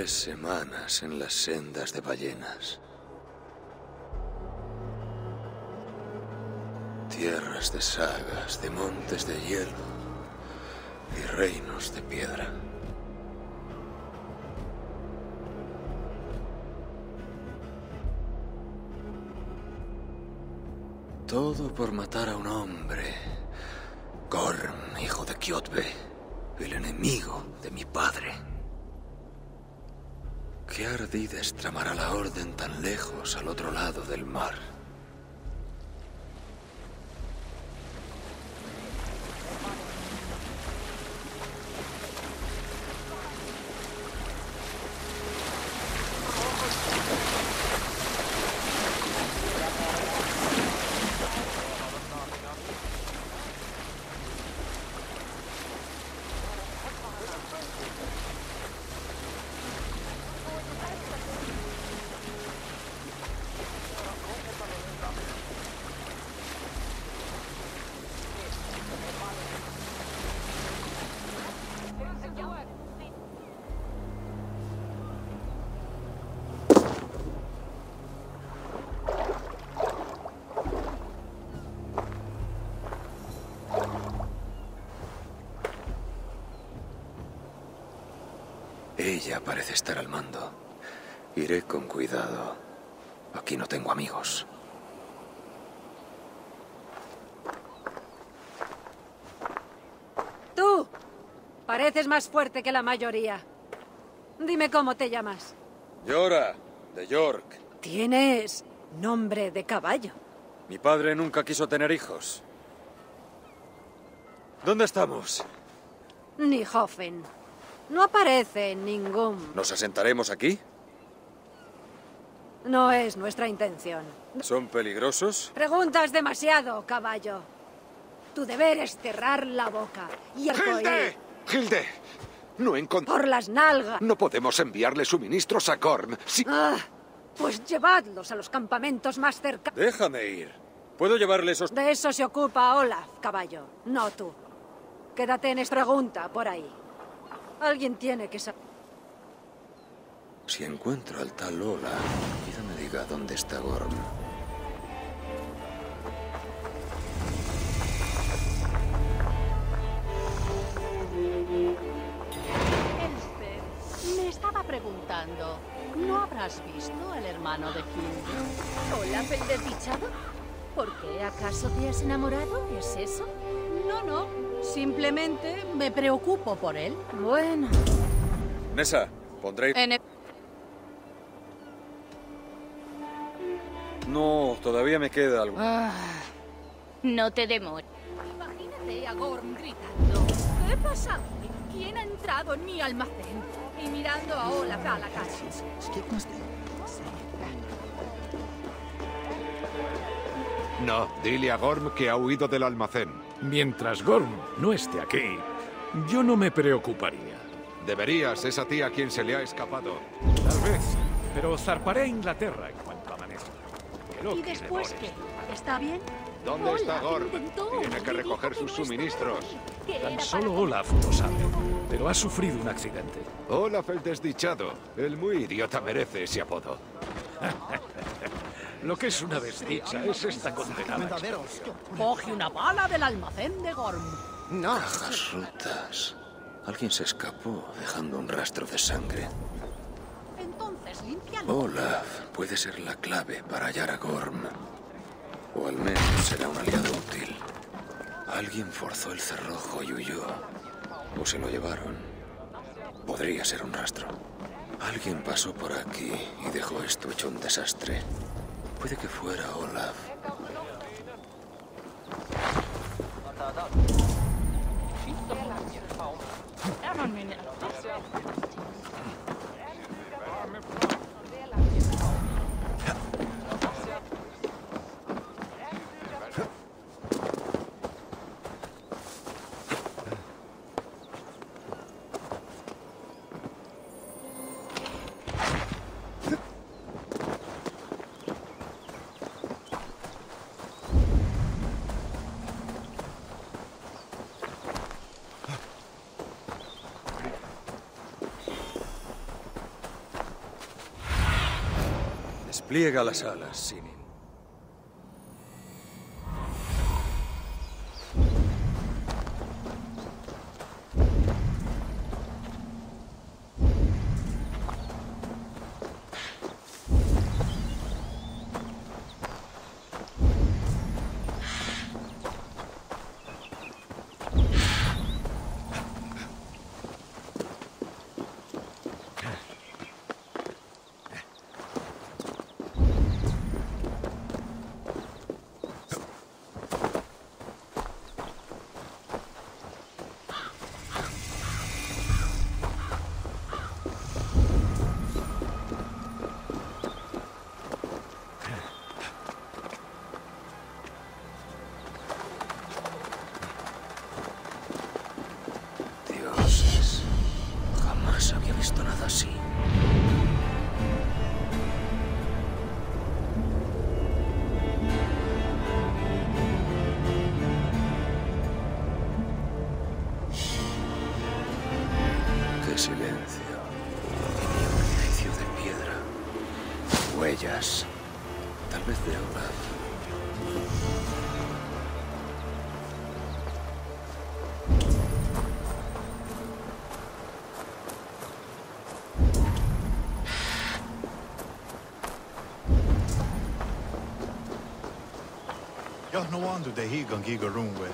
Semanas en las sendas de ballenas. Tierras de sagas, de montes de hielo y reinos de piedra. Todo por matar a un hombre. Gorm, hijo de Kiotbe, el enemigo de mi padre. Qué ardides tramará la orden tan lejos al otro lado del mar. Ella parece estar al mando. Iré con cuidado. Aquí no tengo amigos. ¡Tú! Pareces más fuerte que la mayoría. Dime cómo te llamas. Llora, de York. Tienes nombre de caballo. Mi padre nunca quiso tener hijos. ¿Dónde estamos? Ni Hoffen. No aparece ningún... ¿Nos asentaremos aquí? No es nuestra intención. ¿Son peligrosos? Preguntas demasiado, caballo. Tu deber es cerrar la boca y el ¡Hilde! ¡Hilde! No encontramos... Por las nalgas. No podemos enviarle suministros a Gorm. Si... Ah, pues llevadlos a los campamentos más cercanos. Déjame ir. ¿Puedo llevarle esos...? De eso se ocupa Olaf, caballo, no tú. Quédate en esta pregunta por ahí. Alguien tiene que saber. Si encuentro al tal Ola, quizá me diga dónde está Gorm. Elspeth, me estaba preguntando, ¿no habrás visto al hermano de Hilde? ¿Olaf el desdichado? ¿Por qué? ¿Acaso te has enamorado? ¿Es eso? No, no. Simplemente me preocupo por él. Bueno. Nessa, pondré... En... No, todavía me queda algo. Ah, no te demores. Imagínate a Gorm gritando. ¿Qué pasa? ¿Quién ha entrado en mi almacén? Y mirando a Olaf a la cara. No, dile a Gorm que ha huido del almacén. Mientras Gorm no esté aquí, yo no me preocuparía. Deberías, es a ti a quien se le ha escapado. Tal vez, pero zarparé a Inglaterra en cuanto amanezca. ¿Y después qué? ¿Está bien? ¿Dónde está Olaf Gorm? Tiene que recoger sus no suministros. Tan solo Olaf lo sabe, pero ha sufrido un accidente. Olaf el desdichado. El muy idiota merece ese apodo. Lo que es una desdicha es esta condenada. Coge una bala del almacén de Gorm. No. Cajas rotas. Alguien se escapó dejando un rastro de sangre. Entonces límpialo. Olaf puede ser la clave para hallar a Gorm. O al menos será un aliado útil. Alguien forzó el cerrojo y huyó. O se lo llevaron. Podría ser un rastro. Alguien pasó por aquí y dejó esto hecho un desastre. Cuídate fuera, Olaf. Schießt doch auf ihren Baum. Ärgern wir nicht. Despliega las alas, Sinin. Ja, no wonder de higan giga runwe.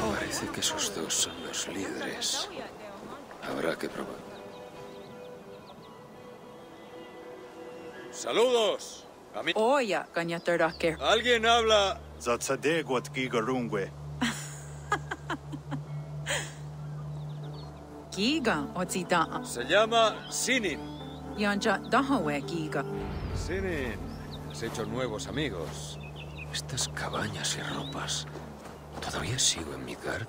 Parece que esos dos son los líderes. Habrá que probar. ¡Saludos! A mí... Kanyatarake. ¿Alguien habla? Zatsadegwat giga runwe. Giga, otsita. Se llama Sinin. Yanja dahawe giga. Sinin, has hecho nuevos amigos. Estas cabañas y ropas. ¿Todavía sigo en Midgard?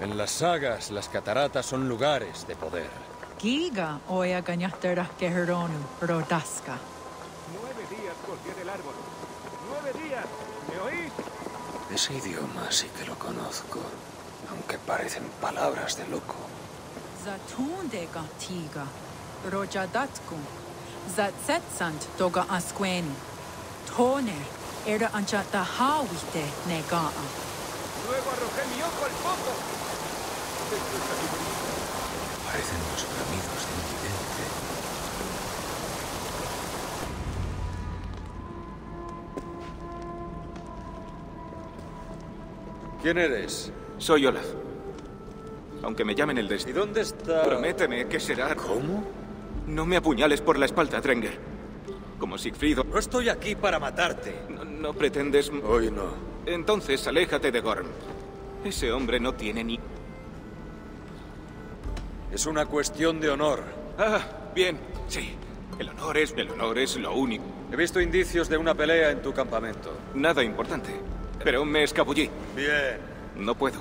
En las sagas, las cataratas son lugares de poder. Giga, oya kanyatarake heronu, rodaska. Nueve días colgué del árbol. Nueve días. ¿Me oís? Ese idioma sí que lo conozco, aunque parecen palabras de loco. Zatunde gatiga, rojadatku. Zatsetsant toga asqueni. Toner, era anchata hawite negaa. Luego arrojé mi ojo al foco. Parecen los bramidos de un vidente. ¿Quién eres? Soy Olaf. Aunque me llamen el ¿Y destino. dónde está...? Prométeme que será... ¿Cómo? No me apuñales por la espalda, Drenger. Como Sigfrido. No estoy aquí para matarte. No, no pretendes... Hoy no. Entonces, aléjate de Gorm. Ese hombre no tiene ni... Es una cuestión de honor. Ah, bien, sí. El honor es... El honor es lo único. He visto indicios de una pelea en tu campamento. Nada importante. Pero me escabullí. Bien. No puedo.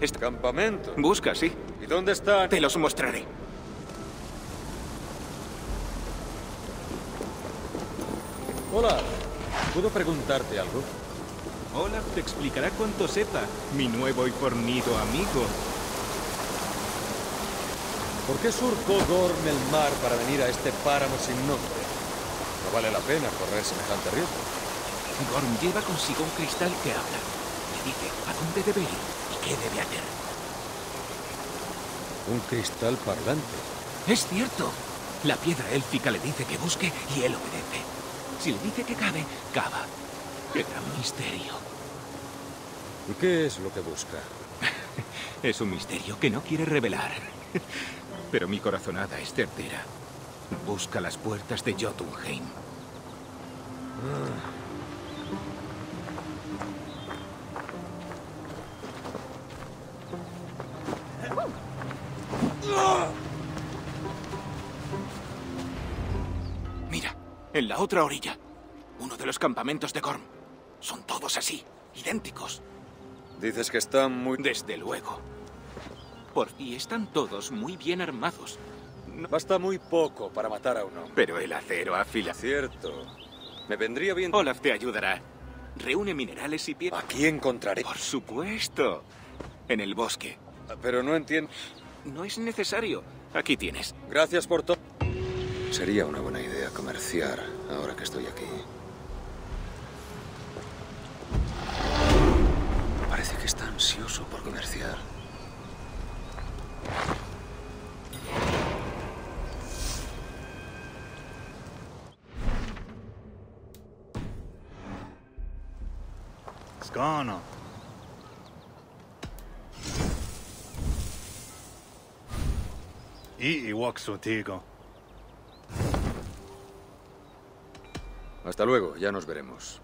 Este ¿Campamento? Busca, sí. ¿Y dónde están? Te los mostraré. Hola. ¿Puedo preguntarte algo? Olaf te explicará cuanto sepa, mi nuevo y fornido amigo. ¿Por qué surcó Gorm el mar para venir a este páramo sin nombre? No vale la pena correr semejante riesgo. Gorm lleva consigo un cristal que habla. Le dice a dónde debe ir y qué debe hacer. Un cristal parlante. Es cierto. La piedra élfica le dice que busque y él obedece. Si le dice que cabe, cava. ¡Qué gran misterio! ¿Y qué es lo que busca? es un misterio que no quiere revelar. Pero mi corazonada es certera. Busca las puertas de Jotunheim. Mira, en la otra orilla. Uno de los campamentos de Gorm. Son todos así, idénticos. Dices que están muy... Desde luego. Por y están todos muy bien armados. Basta muy poco para matar a uno. Pero el acero afila. Cierto. Me vendría bien... Olaf te ayudará. Reúne minerales y piedras. Aquí encontraré... Por supuesto. En el bosque. Pero no entiendo... No es necesario. Aquí tienes. Gracias por todo. Sería una buena idea comerciar ahora que estoy aquí. Parece que está ansioso por comerciar. Skana. Y Waxo Tigo. Hasta luego, ya nos veremos.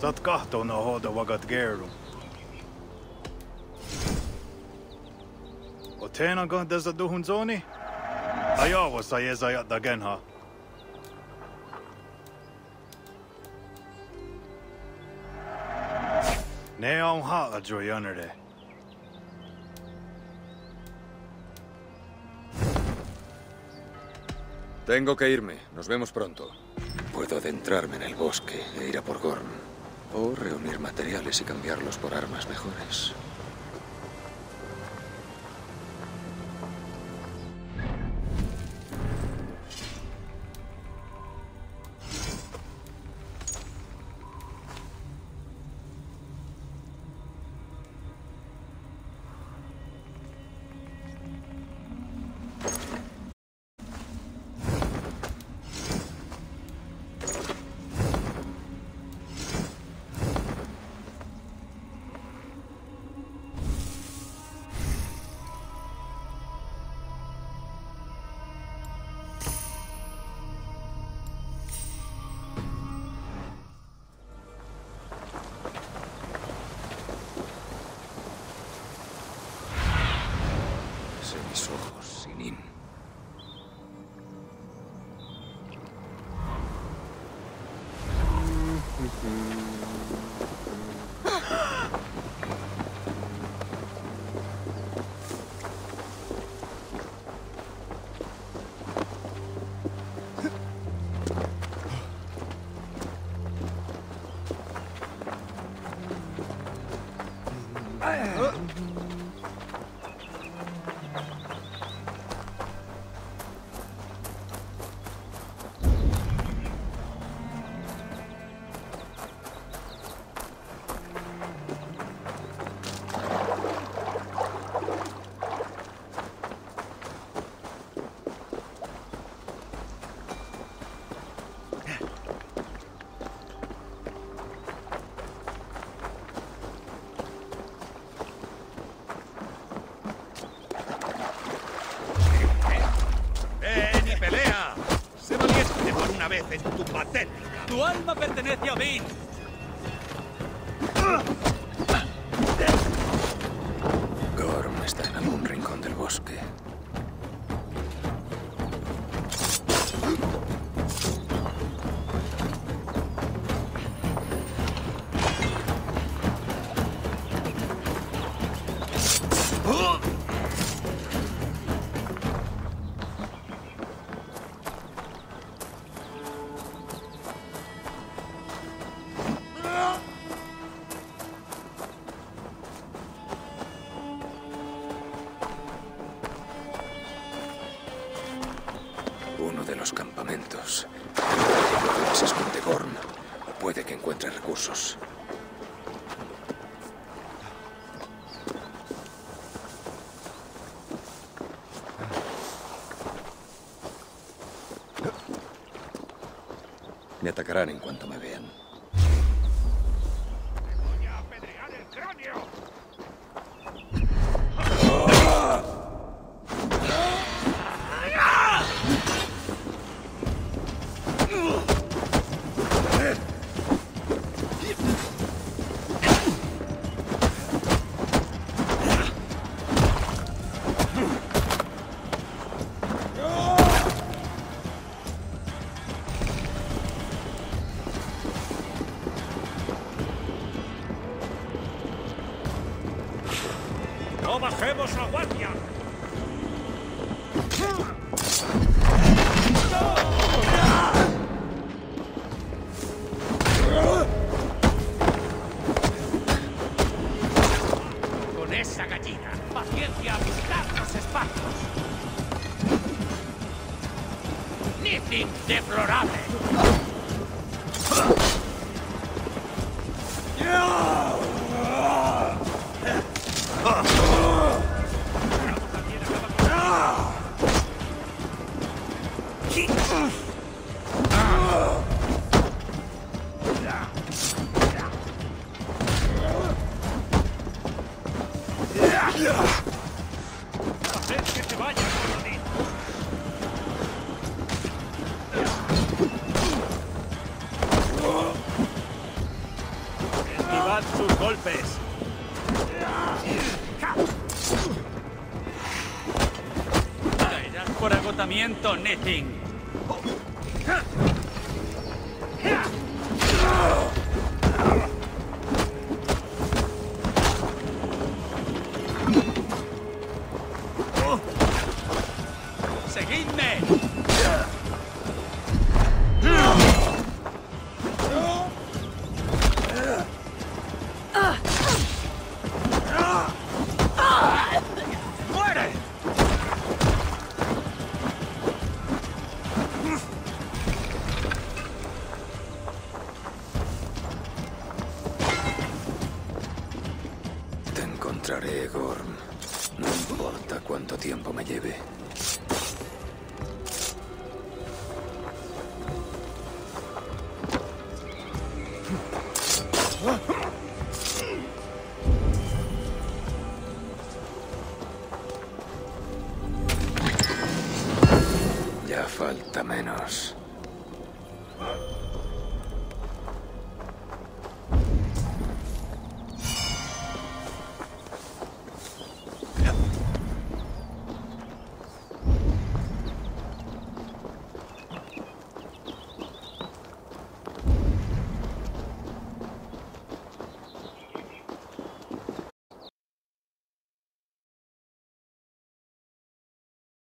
Zat kahtona hoda vagat geru. O tena ga deza duhun zoni? Ayawa sa jeza jadda genha. Ne on ha a joyanere. Tengo que irme. Nos vemos pronto. Puedo adentrarme en el bosque e ir a por Gorm. O reunir materiales y cambiarlos por armas mejores. Pelea! ¡Sé valiente por una vez en tu patética! ¡Tu alma pertenece a Vin! Gorm está en algún rincón del bosque. Atacarán en cuanto me vean. Por agotamiento,